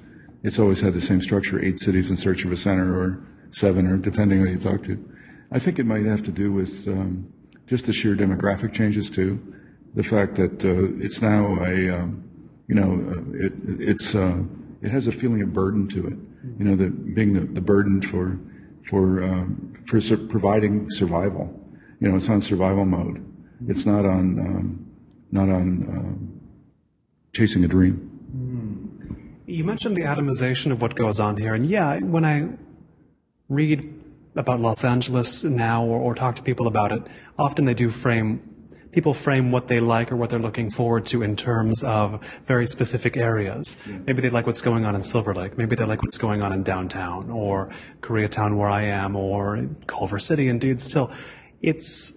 it's always had the same structure: eight cities in search of a center, or seven, or depending on who you talk to. I think it might have to do with um, just the sheer demographic changes too. The fact that uh, it's now a um, you know, uh, it, it's, uh, it has a feeling of burden to it. You know, the, being the, the burden for, for, um, for providing survival. You know, it's on survival mode. It's not on, um, not on um, chasing a dream. You mentioned the atomization of what goes on here, and yeah, when I read about Los Angeles now or, or talk to people about it, often they do frame people frame what they like or what they're looking forward to in terms of very specific areas. Maybe they like what's going on in Silver Lake. Maybe they like what's going on in downtown or Koreatown where I am or Culver City indeed still. It's,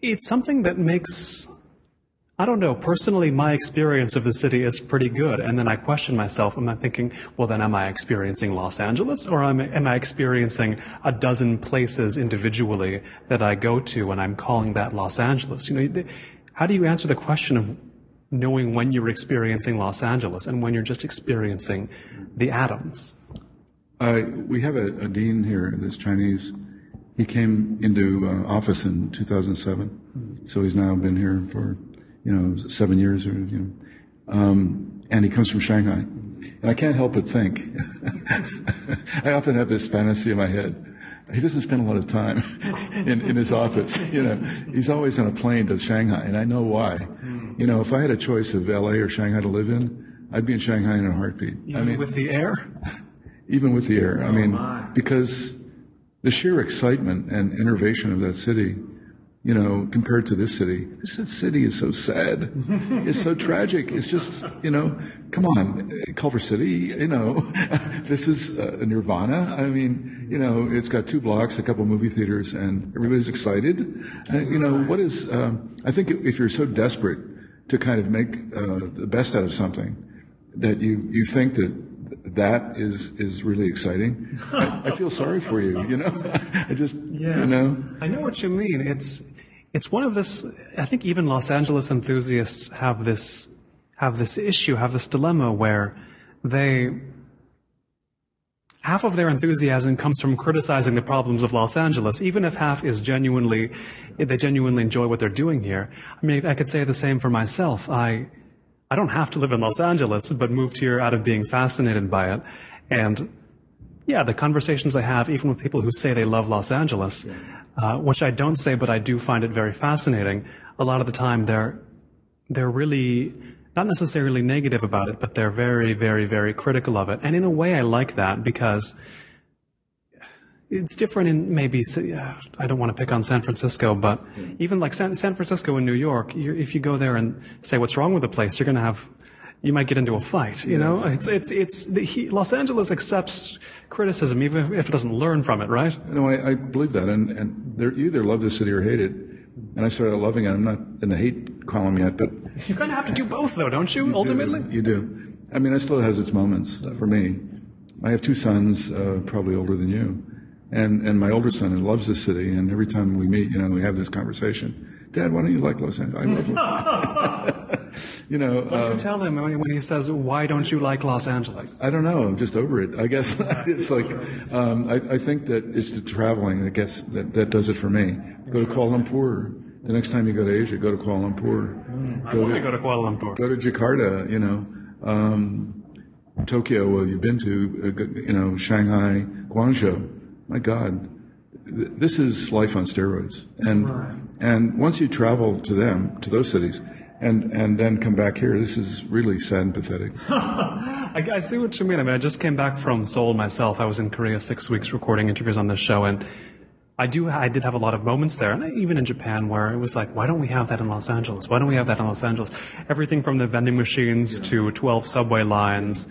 it's something that makes I don't know. Personally, my experience of the city is pretty good. And then I question myself. Am I thinking, well, then am I experiencing Los Angeles or am I, am I experiencing a dozen places individually that I go to and I'm calling that Los Angeles? You know, how do you answer the question of knowing when you're experiencing Los Angeles and when you're just experiencing the atoms? Uh, we have a, a, dean here, this Chinese. He came into uh, office in 2007. Mm-hmm. So he's now been here for you know, seven years or, you know. Um, and he comes from Shanghai. And I can't help but think, I often have this fantasy in my head. He doesn't spend a lot of time in, in his office. You know, he's always on a plane to Shanghai, and I know why. You know, if I had a choice of LA or Shanghai to live in, I'd be in Shanghai in a heartbeat. Even I mean, with the air? Even with the air. I mean, oh, because the sheer excitement and innovation of that city you know, compared to this city. This city is so sad. it's so tragic. It's just, you know, come on, Culver City, you know, this is uh, Nirvana. I mean, you know, it's got two blocks, a couple movie theaters, and everybody's excited. Uh, you know, what is, um, I think if you're so desperate to kind of make uh, the best out of something, that you, you think that that is is really exciting. I, I, feel sorry for you. You know, I just yes. you know. I know what you mean. It's it's one of this. I think even Los Angeles enthusiasts have this have this issue, have this dilemma where they half of their enthusiasm comes from criticizing the problems of Los Angeles, even if half is genuinely they genuinely enjoy what they're doing here. I mean, I could say the same for myself. I I don't have to live in Los Angeles, but moved here out of being fascinated by it. And yeah, the conversations I have, even with people who say they love Los Angeles, uh, which I don't say, but I do find it very fascinating. A lot of the time, they're they're really not necessarily negative about it, but they're very, very, very critical of it. And in a way, I like that because it's different in maybe I don't want to pick on San Francisco, but even like San, San Francisco and New York, if you go there and say what's wrong with the place, you're going to have you might get into a fight. You know, it's it's it's the, he, Los Angeles accepts criticism even if it doesn't learn from it, right? No, I, I believe that, and and you either love the city or hate it. And I started loving it. I'm not in the hate column yet, but you kind of have to do both, though, don't you? you ultimately, do, you do. I mean, it still has its moments for me. I have two sons, uh, probably older than you and, and my older son loves the city, and every time we meet, you know, we have this conversation. Dad, why don't you like Los Angeles? I love Los Angeles. you know. What do you um, tell him when he says, "Why don't you like Los Angeles?" I don't know. I'm just over it. I guess it's like um, I, I, think that it's the traveling that gets that, that does it for me. Go to Kuala Lumpur. The next time you go to Asia, go to Kuala Lumpur. Mm, I want to go to Kuala Lumpur. Go to Jakarta. You know. Um, Tokyo, well, you've been to, uh, you know, Shanghai, Guangzhou my God, this is life on steroids. And right. and once you travel to them, to those cities, and and then come back here, this is really sad and pathetic. I, I, see what you mean. I mean, I just came back from Seoul myself. I was in Korea six weeks recording interviews on this show, and I do. I did have a lot of moments there, and even in Japan, where it was like, why don't we have that in Los Angeles? Why don't we have that in Los Angeles? Everything from the vending machines yeah. to twelve subway lines.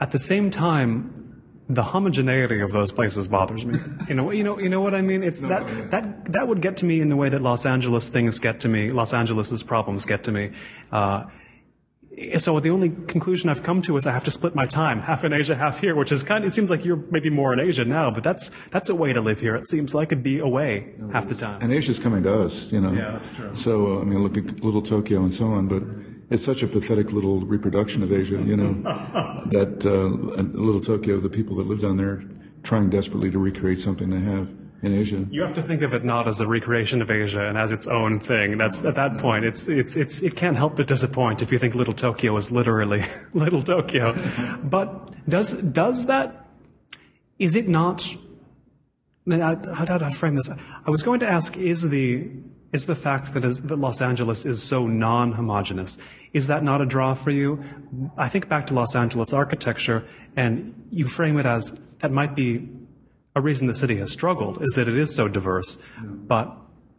At the same time, the homogeneity of those places bothers me. You know, you know, you know what I mean? It's no, that yeah. that that would get to me in the way that Los Angeles things get to me. Los Angeles's problems get to me. Uh, so the only conclusion I've come to is I have to split my time, half in Asia, half here, which is kind of, it seems like you're maybe more in Asia now, but that's, that's a way to live here. It seems like it'd be away no, half the time. And Asia's coming to us, you know. Yeah, that's true. So, uh, I mean, look at little Tokyo and so on, but it's such a pathetic little reproduction of Asia, you know, that uh, little Tokyo, the people that live down there, trying desperately to recreate something they have in Asia. You have to think of it not as a recreation of Asia and as its own thing. That's at that point, it's it's it's it can't help but disappoint if you think Little Tokyo is literally Little Tokyo. but does does that? Is it not? How do I frame this? I was going to ask: Is the is the fact that, is, that Los Angeles is so non-homogenous. Is that not a draw for you? I think back to Los Angeles architecture, and you frame it as that might be a reason the city has struggled, is that it is so diverse. But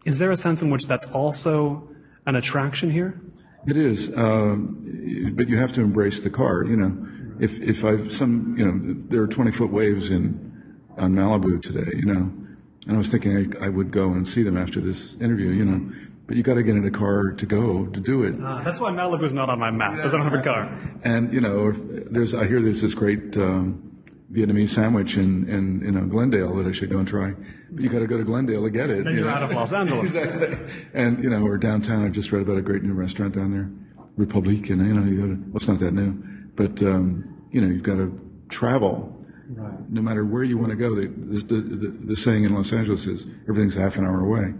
is there a sense in which that's also an attraction here? It is, um, but you have to embrace the car. You know, if if I've some, you know, there are twenty foot waves in on Malibu today. You know, and I was thinking I, I would go and see them after this interview, you know. But you got to get in a car to go to do it. Uh, that's why Malibu's not on my map because I don't have a car. And you know, there's I hear there's this great um, Vietnamese sandwich in, in you know Glendale that I should go and try. But you got to go to Glendale to get it. Then you are out of Los Angeles. exactly. And you know, or downtown. I just read about a great new restaurant down there, Republican. You know, you got to. Well, it's not that new, but um, you know, you've got to travel Right. No matter where you want to go, the, the, the, the, saying in Los Angeles is everything's half an hour away.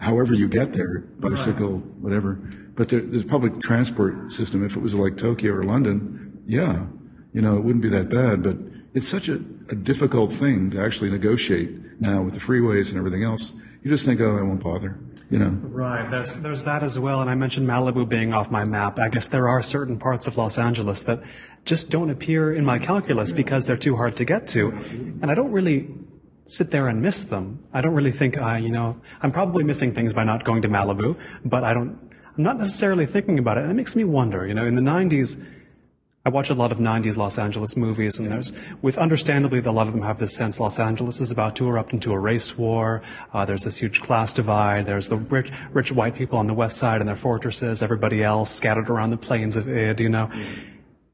However you get there, bicycle, right. whatever. But there, there's public transport system. If it was like Tokyo or London, yeah, you know, it wouldn't be that bad. But it's such a, a difficult thing to actually negotiate now with the freeways and everything else. You just think, oh, I won't bother you know. Right. There's there's that as well. And I mentioned Malibu being off my map. I guess there are certain parts of Los Angeles that just don't appear in my calculus because they're too hard to get to. And I don't really sit there and miss them. I don't really think I, you know, I'm probably missing things by not going to Malibu, but I don't, I'm not necessarily thinking about it. And it makes me wonder, you know, in the 90s, I watch a lot of 90s Los Angeles movies, and there's, with understandably, a lot of them have this sense Los Angeles is about to erupt into a race war. Uh, there's this huge class divide. There's the rich, rich white people on the west side and their fortresses, everybody else scattered around the plains of Id, you know.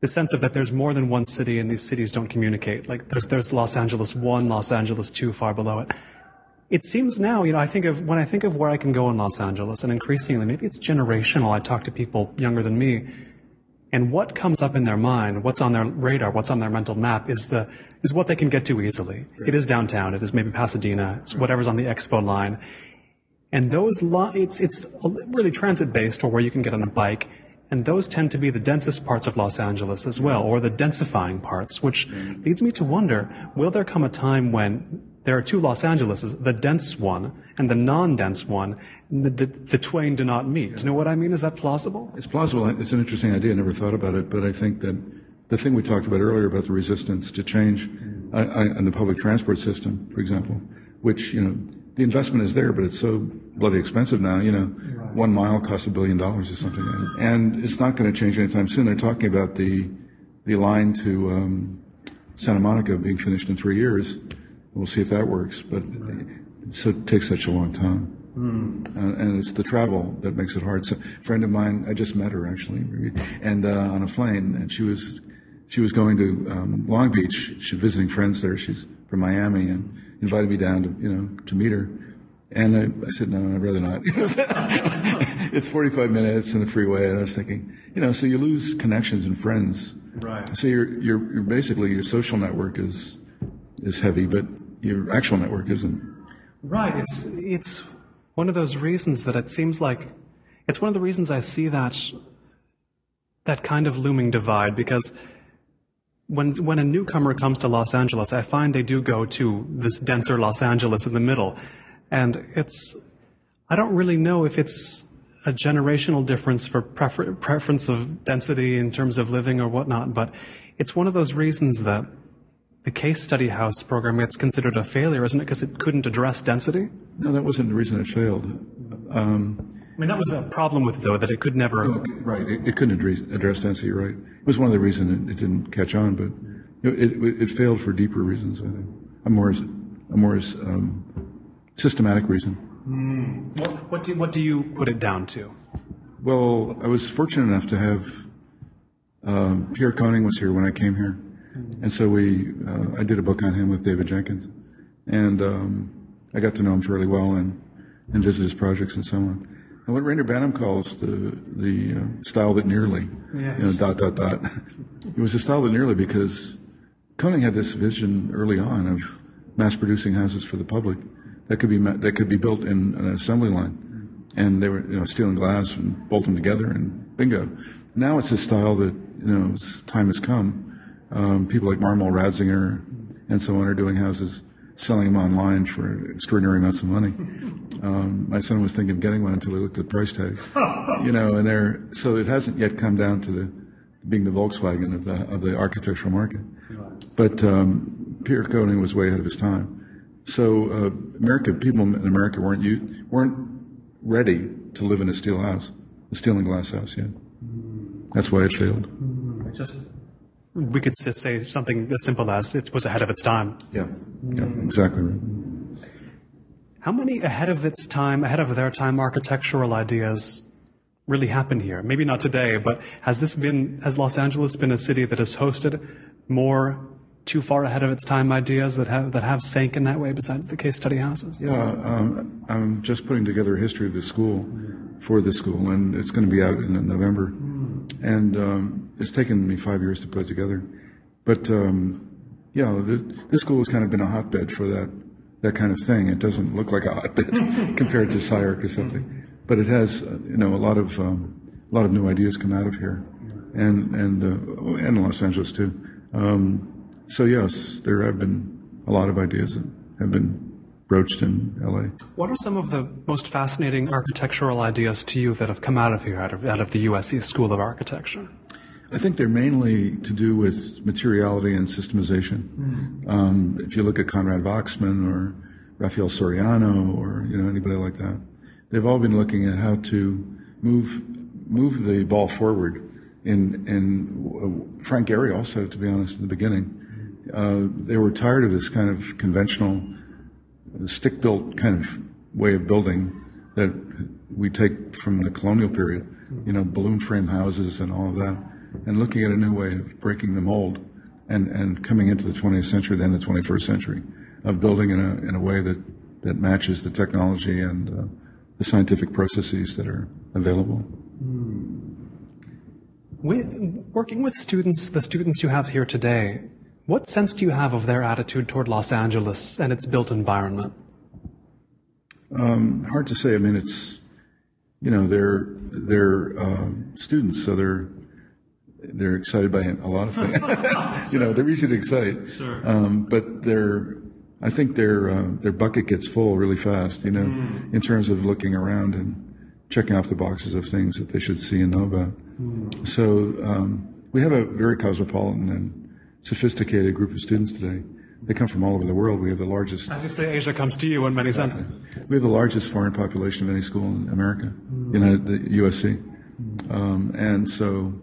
The sense of that there's more than one city and these cities don't communicate. Like there's, there's Los Angeles 1, Los Angeles 2 far below it. It seems now, you know, I think of, when I think of where I can go in Los Angeles, and increasingly, maybe it's generational. I talk to people younger than me and what comes up in their mind, what's on their radar, what's on their mental map is the, is what they can get to easily. Right. It is downtown. It is maybe Pasadena. It's whatever's on the expo line. And those, li- it's, it's really transit based or where you can get on a bike. And those tend to be the densest parts of Los Angeles as well, or the densifying parts, which leads me to wonder, will there come a time when there are two Los Angeleses, the dense one and the non-dense one, the, the, the, twain do not meet. Yeah. You know what I mean? Is that plausible? It's plausible. It's an interesting idea. I never thought about it, but I think that the thing we talked about earlier about the resistance to change I, in the public transport system, for example, which, you know, the investment is there, but it's so bloody expensive now, you know, right. one mile costs a billion dollars or something. And it's not going to change anytime soon. They're talking about the, the line to, um, Santa Monica being finished in three years. We'll see if that works, but so it takes such a long time. Mm. Uh, and it's the travel that makes it hard. So, a friend of mine, I just met her actually, and uh, on a plane, and she was she was going to um, Long Beach. She's visiting friends there. She's from Miami, and invited me down to you know to meet her. And I, I said, no, I'd rather not. it's 45 minutes in the freeway, and I was thinking, you know, so you lose connections and friends. Right. So you're, you're, you're basically your social network is is heavy, but your actual network isn't. Right. It's it's one of those reasons that it seems like it's one of the reasons I see that that kind of looming divide because when when a newcomer comes to Los Angeles, I find they do go to this denser Los Angeles in the middle, and it's I don't really know if it's a generational difference for prefer- preference of density in terms of living or whatnot, but it's one of those reasons that the case study house program gets considered a failure, isn't it? Because it couldn't address density? No, that wasn't the reason it failed. Um, I mean, that was a problem with it, though, that it could never. right, it, it, couldn't address density, right? It was one of the reasons it, it didn't catch on, but it, it, it, failed for deeper reasons, I think. A more, a more um, systematic reason. Mm. What, what, do, what do you put it down to? Well, I was fortunate enough to have um, Pierre Koenig was here when I came here. And so we, uh, I did a book on him with David Jenkins, and um, I got to know him fairly well and and visit his projects and so on. And what Reyner Banham calls the the uh, style that nearly, yes. you know, dot dot dot. it was a style that nearly because Koenig had this vision early on of mass producing houses for the public that could be that could be built in an assembly line, and they were you know steel and glass and bolt them together and bingo. Now it's a style that you know time has come um, people like Marmol Radziner and so on are doing houses, selling them online for extraordinary amounts of money. Um, my son was thinking of getting one until he looked at the price tag, you know, and they're, so it hasn't yet come down to the, being the Volkswagen of the, of the architectural market. But, um, Pierre Koenig was way ahead of his time. So, uh, America, people in America weren't, you, weren't ready to live in a steel house, a steel and glass house yet. That's why it failed. Just we could just say something as simple as it was ahead of its time. Yeah, yeah, exactly right. How many ahead of its time, ahead of their time architectural ideas really happen here? Maybe not today, but has this been, has Los Angeles been a city that has hosted more too far ahead of its time ideas that have that have sank in that way besides the case study houses? Yeah, um, I'm just putting together a history of the school for the school, and it's going to be out in November. And um, it's taken me five years to put it together. But um, yeah, the, this school has kind of been a hotbed for that that kind of thing. It doesn't look like a hotbed compared to SCI-Arc or something, but it has uh, you know a lot of um, a lot of new ideas come out of here, and and uh, and Los Angeles too. Um, so yes, there have been a lot of ideas that have been broached in LA. What are some of the most fascinating architectural ideas to you that have come out of here, out of, out of the USC School of Architecture? I think they're mainly to do with materiality and systemization. Um, if you look at Konrad Wachsmann or Raphael Soriano or you know anybody like that, they've all been looking at how to move move the ball forward. In in uh, Frank Gehry also, to be honest, in the beginning, uh, they were tired of this kind of conventional stick built kind of way of building that we take from the colonial period, you know, balloon frame houses and all of that, and looking at a new way of breaking the mold and, and coming into the 20th century, then the 21st century, of building in a, in a way that, that matches the technology and uh, the scientific processes that are available. With, working with students, the students you have here today, what sense do you have of their attitude toward Los Angeles and its built environment? Um, hard to say. I mean, it's you know they're they're um, students, so they're they're excited by a lot of things. you know, they're easy to excite. Sure. Um, but they're I think their uh, their bucket gets full really fast. You know, mm. in terms of looking around and checking off the boxes of things that they should see and know about. Mm. So um, we have a very cosmopolitan and sophisticated group of students today. They come from all over the world. We have the largest. As you say, Asia comes to you in many senses. We have the largest foreign population of any school in America, mm. United, the USC. Mm. Um, and so,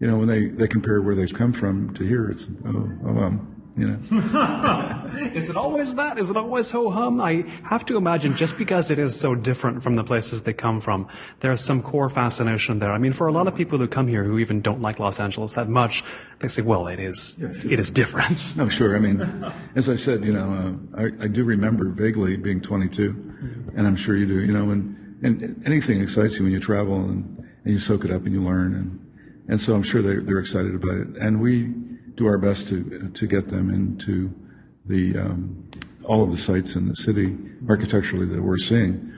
you know, when they, they compare where they've come from to here, it's, oh, oh um, you know. is it always that? Is it always ho hum? I have to imagine just because it is so different from the places they come from, there's some core fascination there. I mean, for a lot of people who come here who even don't like Los Angeles that much, they say, well, it is, it is different. No, sure. I mean, as I said, you know, uh, I, I, do remember vaguely being 22, and I'm sure you do, you know, and, and anything excites you when you travel and, and you soak it up and you learn. And, and so I'm sure they're, they're excited about it. And we, do our best to to get them into the um, all of the sites in the city architecturally that we're seeing,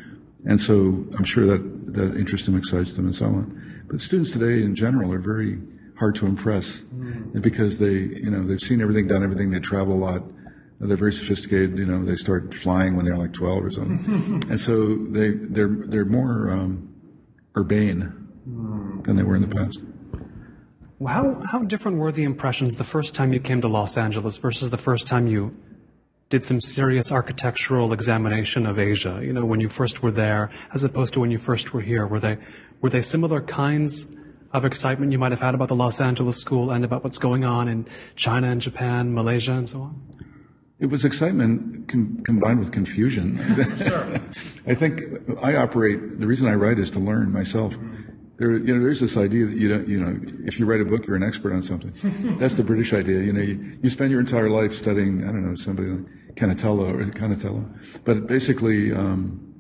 and so I'm sure that that interests them, excites them, and so on. But students today, in general, are very hard to impress mm. because they you know they've seen everything, done everything, they travel a lot. They're very sophisticated. You know, they start flying when they're like 12 or something, and so they they're they're more um, urbane mm. than they were in the past. How, how different were the impressions the first time you came to Los Angeles versus the first time you did some serious architectural examination of Asia? You know, when you first were there, as opposed to when you first were here, were they, were they similar kinds of excitement you might have had about the Los Angeles school and about what's going on in China and Japan, Malaysia, and so on? It was excitement com- combined with confusion. sure. I think I operate, the reason I write is to learn myself. There, you know, there's this idea that you don't, you know, if you write a book, you're an expert on something. That's the British idea. You know, you, you spend your entire life studying, I don't know, somebody like Canatello or Canatello. But basically, um,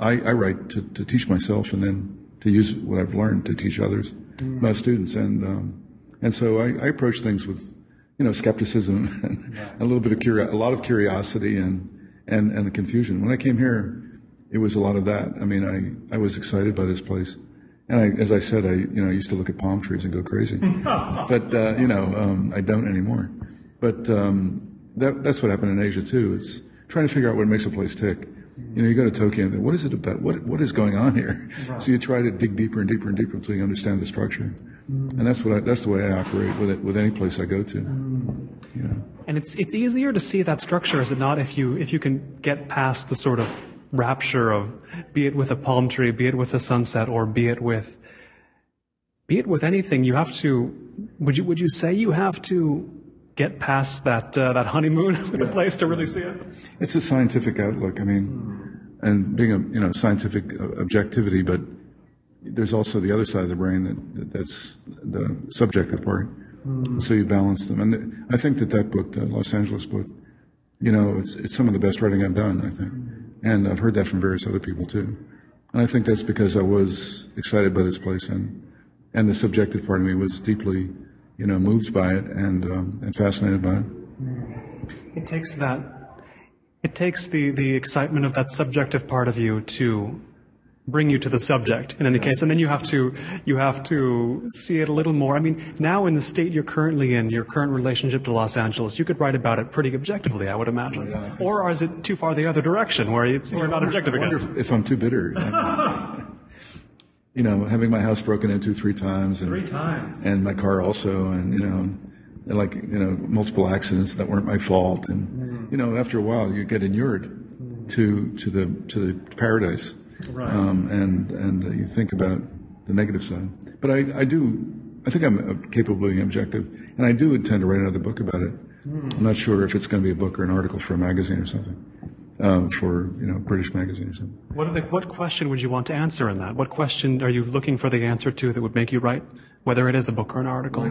I, I write to, to teach myself and then to use what I've learned to teach others, mm. my students. And, um, and so I, I approach things with, you know, skepticism and a little bit of curi- a lot of curiosity and, and, and the confusion. When I came here, it was a lot of that. I mean, I, I was excited by this place. And I, as I said, I you know used to look at palm trees and go crazy, but uh, you know um, I don't anymore. But um, that, that's what happened in Asia too. It's trying to figure out what makes a place tick. You know, you go to Tokyo and think, what is it about? What what is going on here? Right. So you try to dig deeper and deeper and deeper until you understand the structure. Mm. And that's what I, that's the way I operate with it with any place I go to. Mm. You know. And it's it's easier to see that structure, is it not? If you if you can get past the sort of rapture of be it with a palm tree, be it with a sunset, or be it with be it with anything, you have to would you would you say you have to get past that uh, that honeymoon with yeah. a place to really see it? It's a scientific outlook. I mean, and being a you know scientific objectivity, but there's also the other side of the brain that that's the subjective part. Mm. So you balance them, and I think that that book, the Los Angeles book, you know, it's it's some of the best writing I've done. I think. And I've heard that from various other people too. And I think that's because I was excited by this place and, and the subjective part of me was deeply, you know, moved by it and, um, and fascinated by it. It takes that, it takes the, the excitement of that subjective part of you to bring you to the subject in any case and then you have to you have to see it a little more i mean now in the state you're currently in your current relationship to los angeles you could write about it pretty objectively i would imagine yeah, I or so. is it too far the other direction where it's, you're not objective I again if i'm too bitter you know, having my house broken into three times. And, Three times. And my car also, and, you know, and like, you know, multiple accidents that weren't my fault. And, hmm. you know, after a while, you get inured to, to the, to the paradise. Right. Um, and, and you think about the negative side. But I, I do, I think I'm capable of being objective, and I do intend to write another book about it. I'm not sure if it's going to be a book or an article for a magazine or something, um, for, you know, British magazine or something. What, are the, what question would you want to answer in that? What question are you looking for the answer to that would make you write, whether it is a book or an article?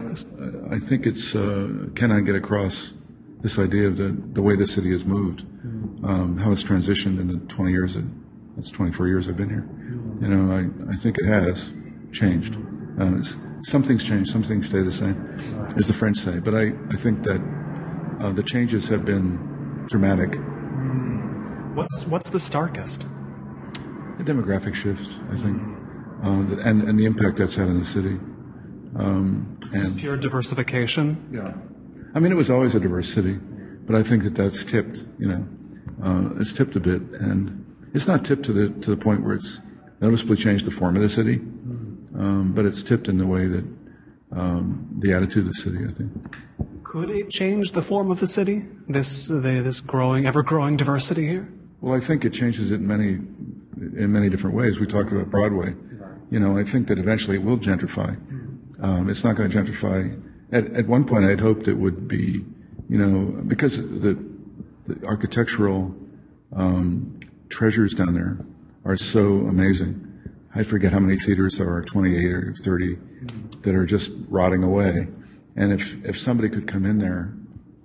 I think it's uh, can I get across this idea of the, the way the city has moved, um, how it's transitioned in the 20 years, that, it's 24 years I've been here. You know, I, I think it has changed. Uh, it's, something's changed, some things stay the same, as the French say. But I, I think that uh, the changes have been dramatic. What's, what's the starkest? The demographic shifts, I think, uh, and, and the impact that's had on the city. Um, and Pure diversification? Yeah. I mean, it was always a diverse city, but I think that that's tipped, you know, uh, it's tipped a bit, and it's not tipped to the to the point where it's noticeably changed the form of the city, um, but it's tipped in the way that um, the attitude of the city, I think. Could it change the form of the city? This, the, this growing, ever growing diversity here? Well, I think it changes it in many in many different ways. We talked about Broadway. You know, I think that eventually it will gentrify. Um, it's not going to gentrify. At, at one point, I had hoped it would be, you know, because the, the architectural um, treasures down there are so amazing. I forget how many theaters there are, 28 or 30, that are just rotting away. And if, if somebody could come in there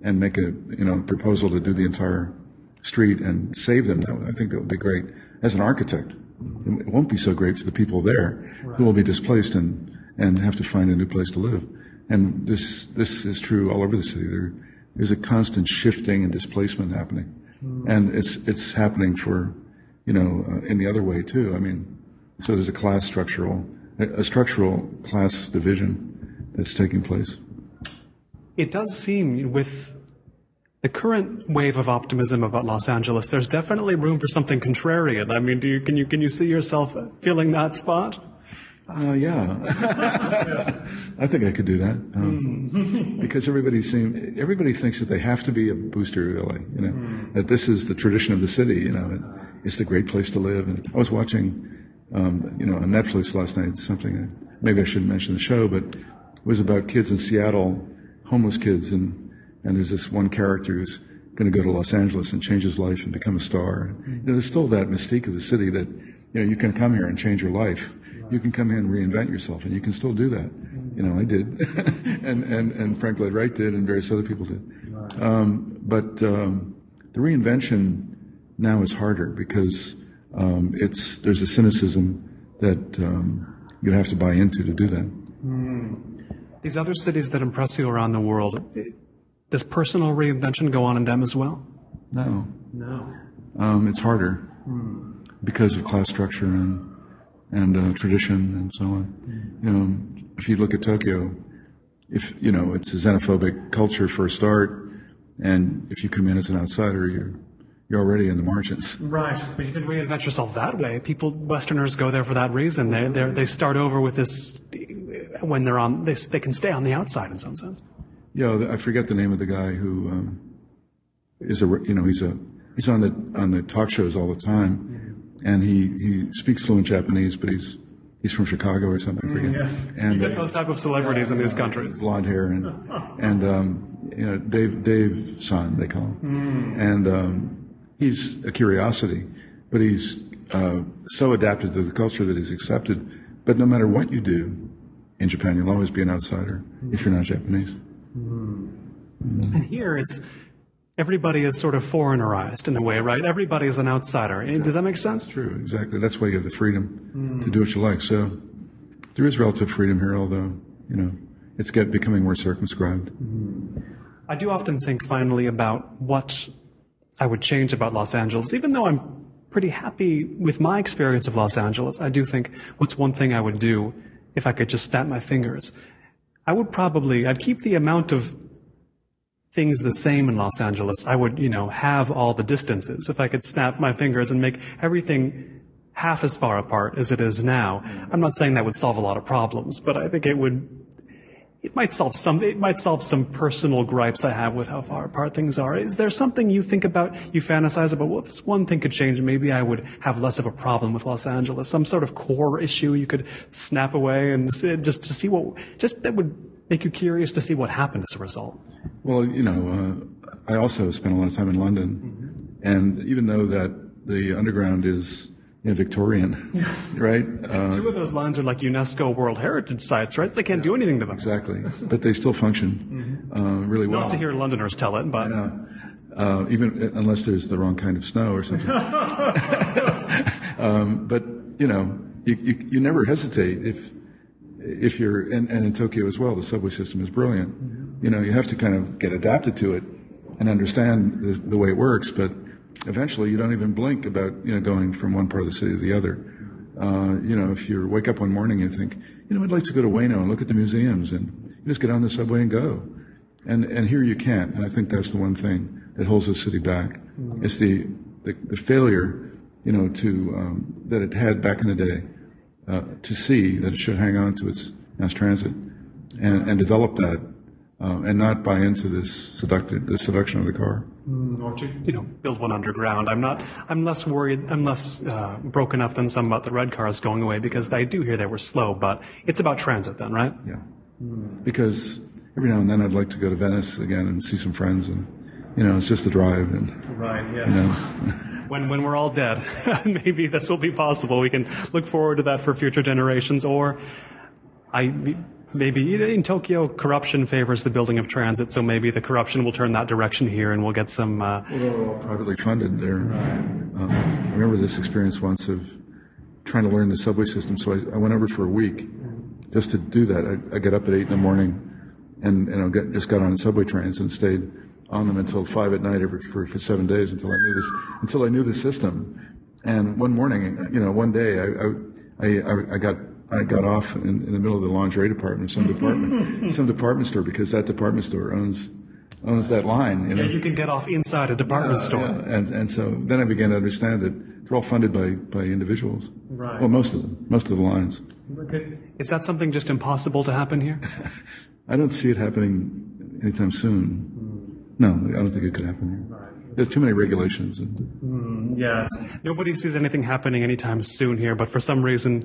and make a, you know, proposal to do the entire street and save them, that would, I think that would be great. As an architect, it won't be so great for the people there who will be displaced and, and have to find a new place to live. And this, this is true all over the city. There, there's a constant shifting and displacement happening. And it's, it's happening for, you know, uh, in the other way too. I mean, so there's a class structural, a, a structural class division that's taking place. It does seem with the current wave of optimism about Los Angeles, there's definitely room for something contrarian. I mean, do you, can you, can you see yourself feeling that spot? Uh, yeah, I think I could do that um, because everybody seem everybody thinks that they have to be a booster really, You know that this is the tradition of the city. You know, it, it's the great place to live. And I was watching, um, you know, on Netflix last night something. Maybe I shouldn't mention the show, but it was about kids in Seattle, homeless kids, and and there's this one character who's going to go to Los Angeles and change his life and become a star. You know, there's still that mystique of the city that you know you can come here and change your life you can come here and reinvent yourself, and you can still do that. You know, I did, and, and, and Frank Lloyd Wright did, and various other people did. Um, but um, the reinvention now is harder because um, it's there's a cynicism that um, you have to buy into to do that. These other cities that impress you around the world, does personal reinvention go on in them as well? No, No. um, it's harder because of class structure and and uh, tradition and so on. You know, if you look at Tokyo, if you know it's a xenophobic culture for a start, and if you come in as an outsider, you're you're already in the margins. Right, but you can reinvent yourself that way. People, Westerners, go there for that reason. They they they start over with this when they're on. They they can stay on the outside in some sense. Yeah, I forget the name of the guy who um, is a you know he's a he's on the on the talk shows all the time, and he he speaks fluent Japanese, but he's he's from Chicago or something. I forget. And You get uh, those type of celebrities in these countries. blonde hair and and um, you know Dave Dave Son they call him, and um, he's a curiosity, but he's uh, so adapted to the culture that he's accepted. But no matter what you do in Japan, you'll always be an outsider if you're not Japanese. And here it's everybody is sort of foreignerized in a way, right? Everybody is an outsider. Eh, Does that make sense? True, exactly. That's why you have the freedom to do what you like. So there is relative freedom here, although you know it's get becoming more circumscribed. I do often think finally about what I would change about Los Angeles, even though I'm pretty happy with my experience of Los Angeles. I do think what's one thing I would do if I could just snap my fingers. I would probably, I'd keep the amount of things the same in Los Angeles. I would, you know, have all the distances. If I could snap my fingers and make everything half as far apart as it is now. I'm not saying that would solve a lot of problems, but I think it would it might solve some it might solve some personal gripes I have with how far apart things are. Is there something you think about, you fantasize about? Well, if this one thing could change, maybe I would have less of a problem with Los Angeles. Some sort of core issue you could snap away and just to see what just that would make you curious to see what happened as a result. Well, you know, uh, I also spent a lot of time in London, mm-hmm. and even though that the underground is you know, Victorian. Yes. right? Uh, Two of those lines are like UNESCO World Heritage sites, right? They can't do anything to them. Exactly. But they still function mm-hmm. uh, really well. Not to hear Londoners tell it, but. Yeah. Uh, even unless there's the wrong kind of snow or something. um, but, you know, you, you, you, never hesitate if, if you're, and, and, in Tokyo as well, the subway system is brilliant. You know, you have to kind of get adapted to it and understand the, the way it works, but eventually you don't even blink about you know going from one part of the city to the other. Uh, you know, if you wake up one morning and think, you know, I'd like to go to Ueno and look at the museums, and you just get on the subway and go. And and here you can't. And I think that's the one thing that holds the city back. It's the, the, the failure, you know, to um, that it had back in the day uh, to see that it should hang on to its mass transit and, and develop that uh, and not buy into this seductive, the seduction of the car. Mm, or to you know build one underground. I'm not. I'm less worried. I'm less uh, broken up than some about the red cars going away because I do hear they were slow. But it's about transit then, right? Yeah. Mm. Because every now and then I'd like to go to Venice again and see some friends, and you know it's just a drive. And right. Yes. You know, when when we're all dead, maybe this will be possible. We can look forward to that for future generations. Or I maybe in Tokyo, corruption favors the building of transit, so maybe the corruption will turn that direction here, and we'll get some. Uh, well, they're all privately funded. There, um, I remember this experience once of trying to learn the subway system. So I, I went over for a week just to do that. I, I get up at eight in the morning, and I get, just got on subway trains and stayed on them until five at night every, for, for seven days until I knew this until I knew the system. And one morning, you know, one day I I, I, I got I got off in, in, the middle of the lingerie department some department, some department store because that department store owns owns that line. You know? Yeah, you can get off inside a department yeah, store. Yeah. And and so then I began to understand that they're all funded by by individuals. Right. Well, most of them, most of the lines. Okay. Is that something just impossible to happen here? I don't see it happening anytime soon. No, I don't think it could happen here. There's too many regulations. And... Mm, nobody sees anything happening anytime soon here, but for some reason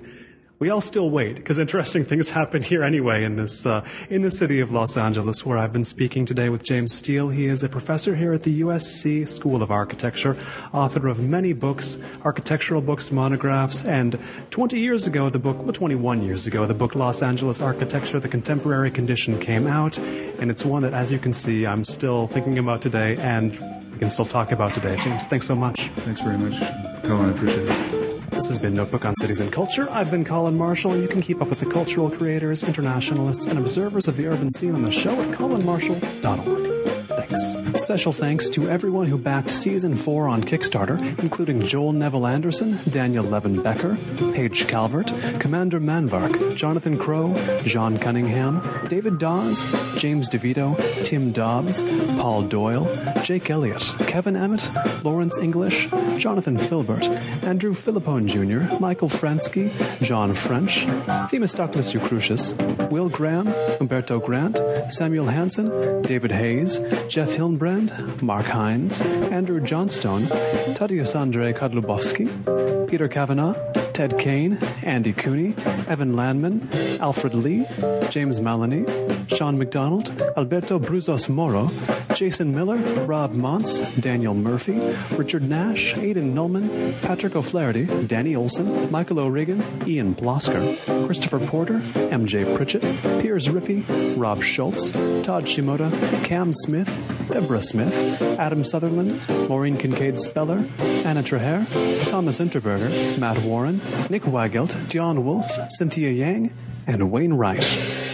we all still wait because interesting things happen here anyway in this uh, in the city of Los Angeles, where I've been speaking today with James Steele. He is a professor here at the USC School of Architecture, author of many books, architectural books, monographs, and 20 years ago, the book, well, 21 years ago, the book Los Angeles Architecture: The Contemporary Condition came out, and it's one that, as you can see, I'm still thinking about today, and we can still talk about today. James, thanks so much. Thanks very much, Colin. I appreciate it. This has been Notebook on Cities and Culture. I've been Colin Marshall. You can keep up with the cultural creators, internationalists, and observers of the urban scene on the show at colinmarshall.org. Thanks. Special thanks to everyone who backed season four on Kickstarter, including Joel Neville Anderson, Daniel Levin Becker, Paige Calvert, Commander Manvark, Jonathan Crow, John Cunningham, David Dawes, James DeVito, Tim Dobbs, Paul Doyle, Jake Elliott, Kevin Emmett, Lawrence English, Jonathan Filbert, Andrew Philippone Jr., Michael Fransky, John French, Themistocles Eucrucius, Will Graham, Umberto Grant, Samuel Hansen, David Hayes, Jeff Mark Hines, Andrew Johnstone, Tadeusz Andre Kadlubowski, Peter Kavanagh, Ted Kane, Andy Cooney, Evan Landman, Alfred Lee, James Maloney, Sean McDonald, Alberto Bruzos Moro, Jason Miller, Rob Montz, Daniel Murphy, Richard Nash, Aidan Nullman, Patrick O'Flaherty, Danny Olson, Michael O'Regan, Ian Blosker, Christopher Porter, MJ Pritchett, Piers Rippey, Rob Schultz, Todd Shimoda, Cam Smith, Deborah Smith, Adam Sutherland, Maureen Kincaid Speller, Anna Traher, Thomas Interberger, Matt Warren, Nick Weigelt, John Wolf, Cynthia Yang, and Wayne Wright.